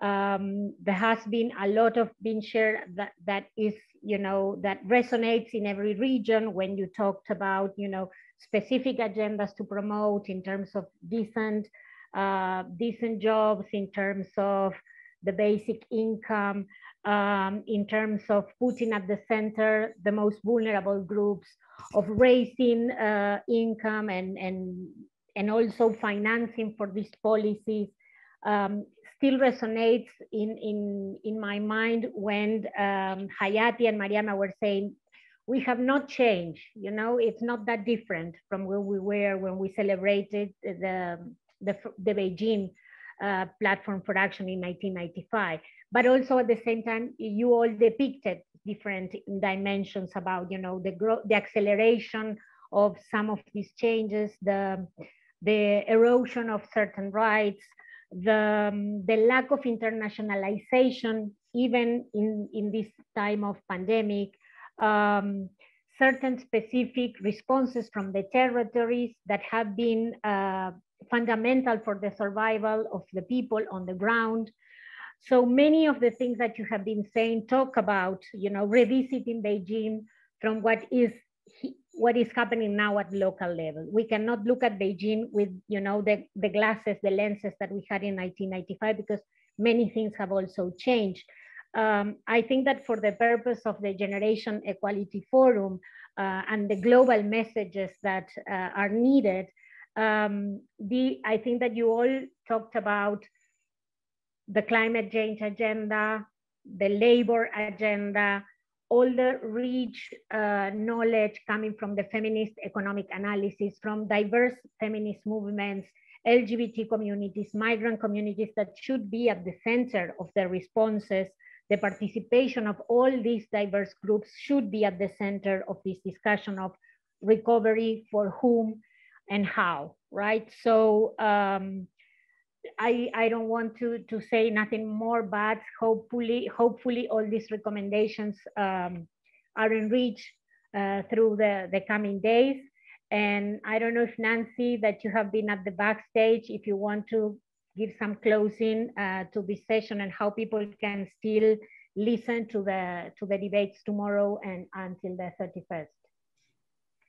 Um, there has been a lot of being shared that, that is, you know, that resonates in every region when you talked about, you know, specific agendas to promote in terms of decent uh, decent jobs, in terms of the basic income, um, in terms of putting at the center the most vulnerable groups, of raising uh, income and, and, and also financing for these policies, um, still resonates in, in, in my mind when um, Jayati and Mariama were saying, we have not changed, you know, it's not that different from where we were when we celebrated the the, the Beijing uh, platform for action in 1995. But also at the same time, you all depicted different dimensions about, you know, the growth, the acceleration of some of these changes, the, the erosion of certain rights, the, um, the lack of internationalization, even in, in this time of pandemic, um, certain specific responses from the territories that have been uh, fundamental for the survival of the people on the ground. So many of the things that you have been saying talk about, you know, revisiting Beijing from what is what is happening now at local level. We cannot look at Beijing with, you know, the, the glasses, the lenses that we had in 1995 because many things have also changed. Um, I think that for the purpose of the Generation Equality Forum uh, and the global messages that uh, are needed, um, the, I think that you all talked about the climate change agenda, the labor agenda, all the rich uh, knowledge coming from the feminist economic analysis, from diverse feminist movements, LGBT communities, migrant communities that should be at the center of the responses. The participation of all these diverse groups should be at the center of this discussion of recovery for whom and how, right? So um, I, I don't want to, to say nothing more, but hopefully, hopefully all these recommendations um, are enriched uh, through the, the coming days. And I don't know if Nancy, that you have been at the backstage, if you want to give some closing uh, to this session and how people can still listen to the to the debates tomorrow and until the 31st.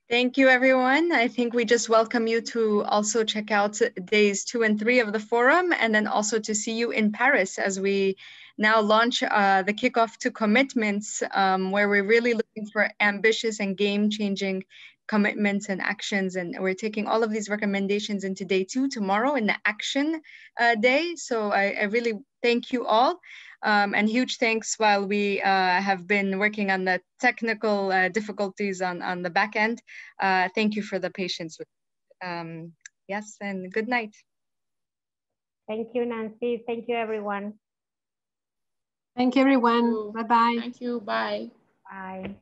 Thank you, everyone. I think we just welcome you to also check out days two and three of the forum, and then also to see you in Paris as we now launch uh, the kickoff to commitments, um, where we're really looking for ambitious and game-changing commitments and actions. And we're taking all of these recommendations into day two tomorrow in the action uh, day. So I, I really thank you all. Um, and huge thanks while we uh, have been working on the technical uh, difficulties on, on the back end. Uh, thank you for the patience. Um, yes, and good night. Thank you, Nancy. Thank you, everyone. Thank you, everyone. Bye-bye. Thank you. Bye. Bye.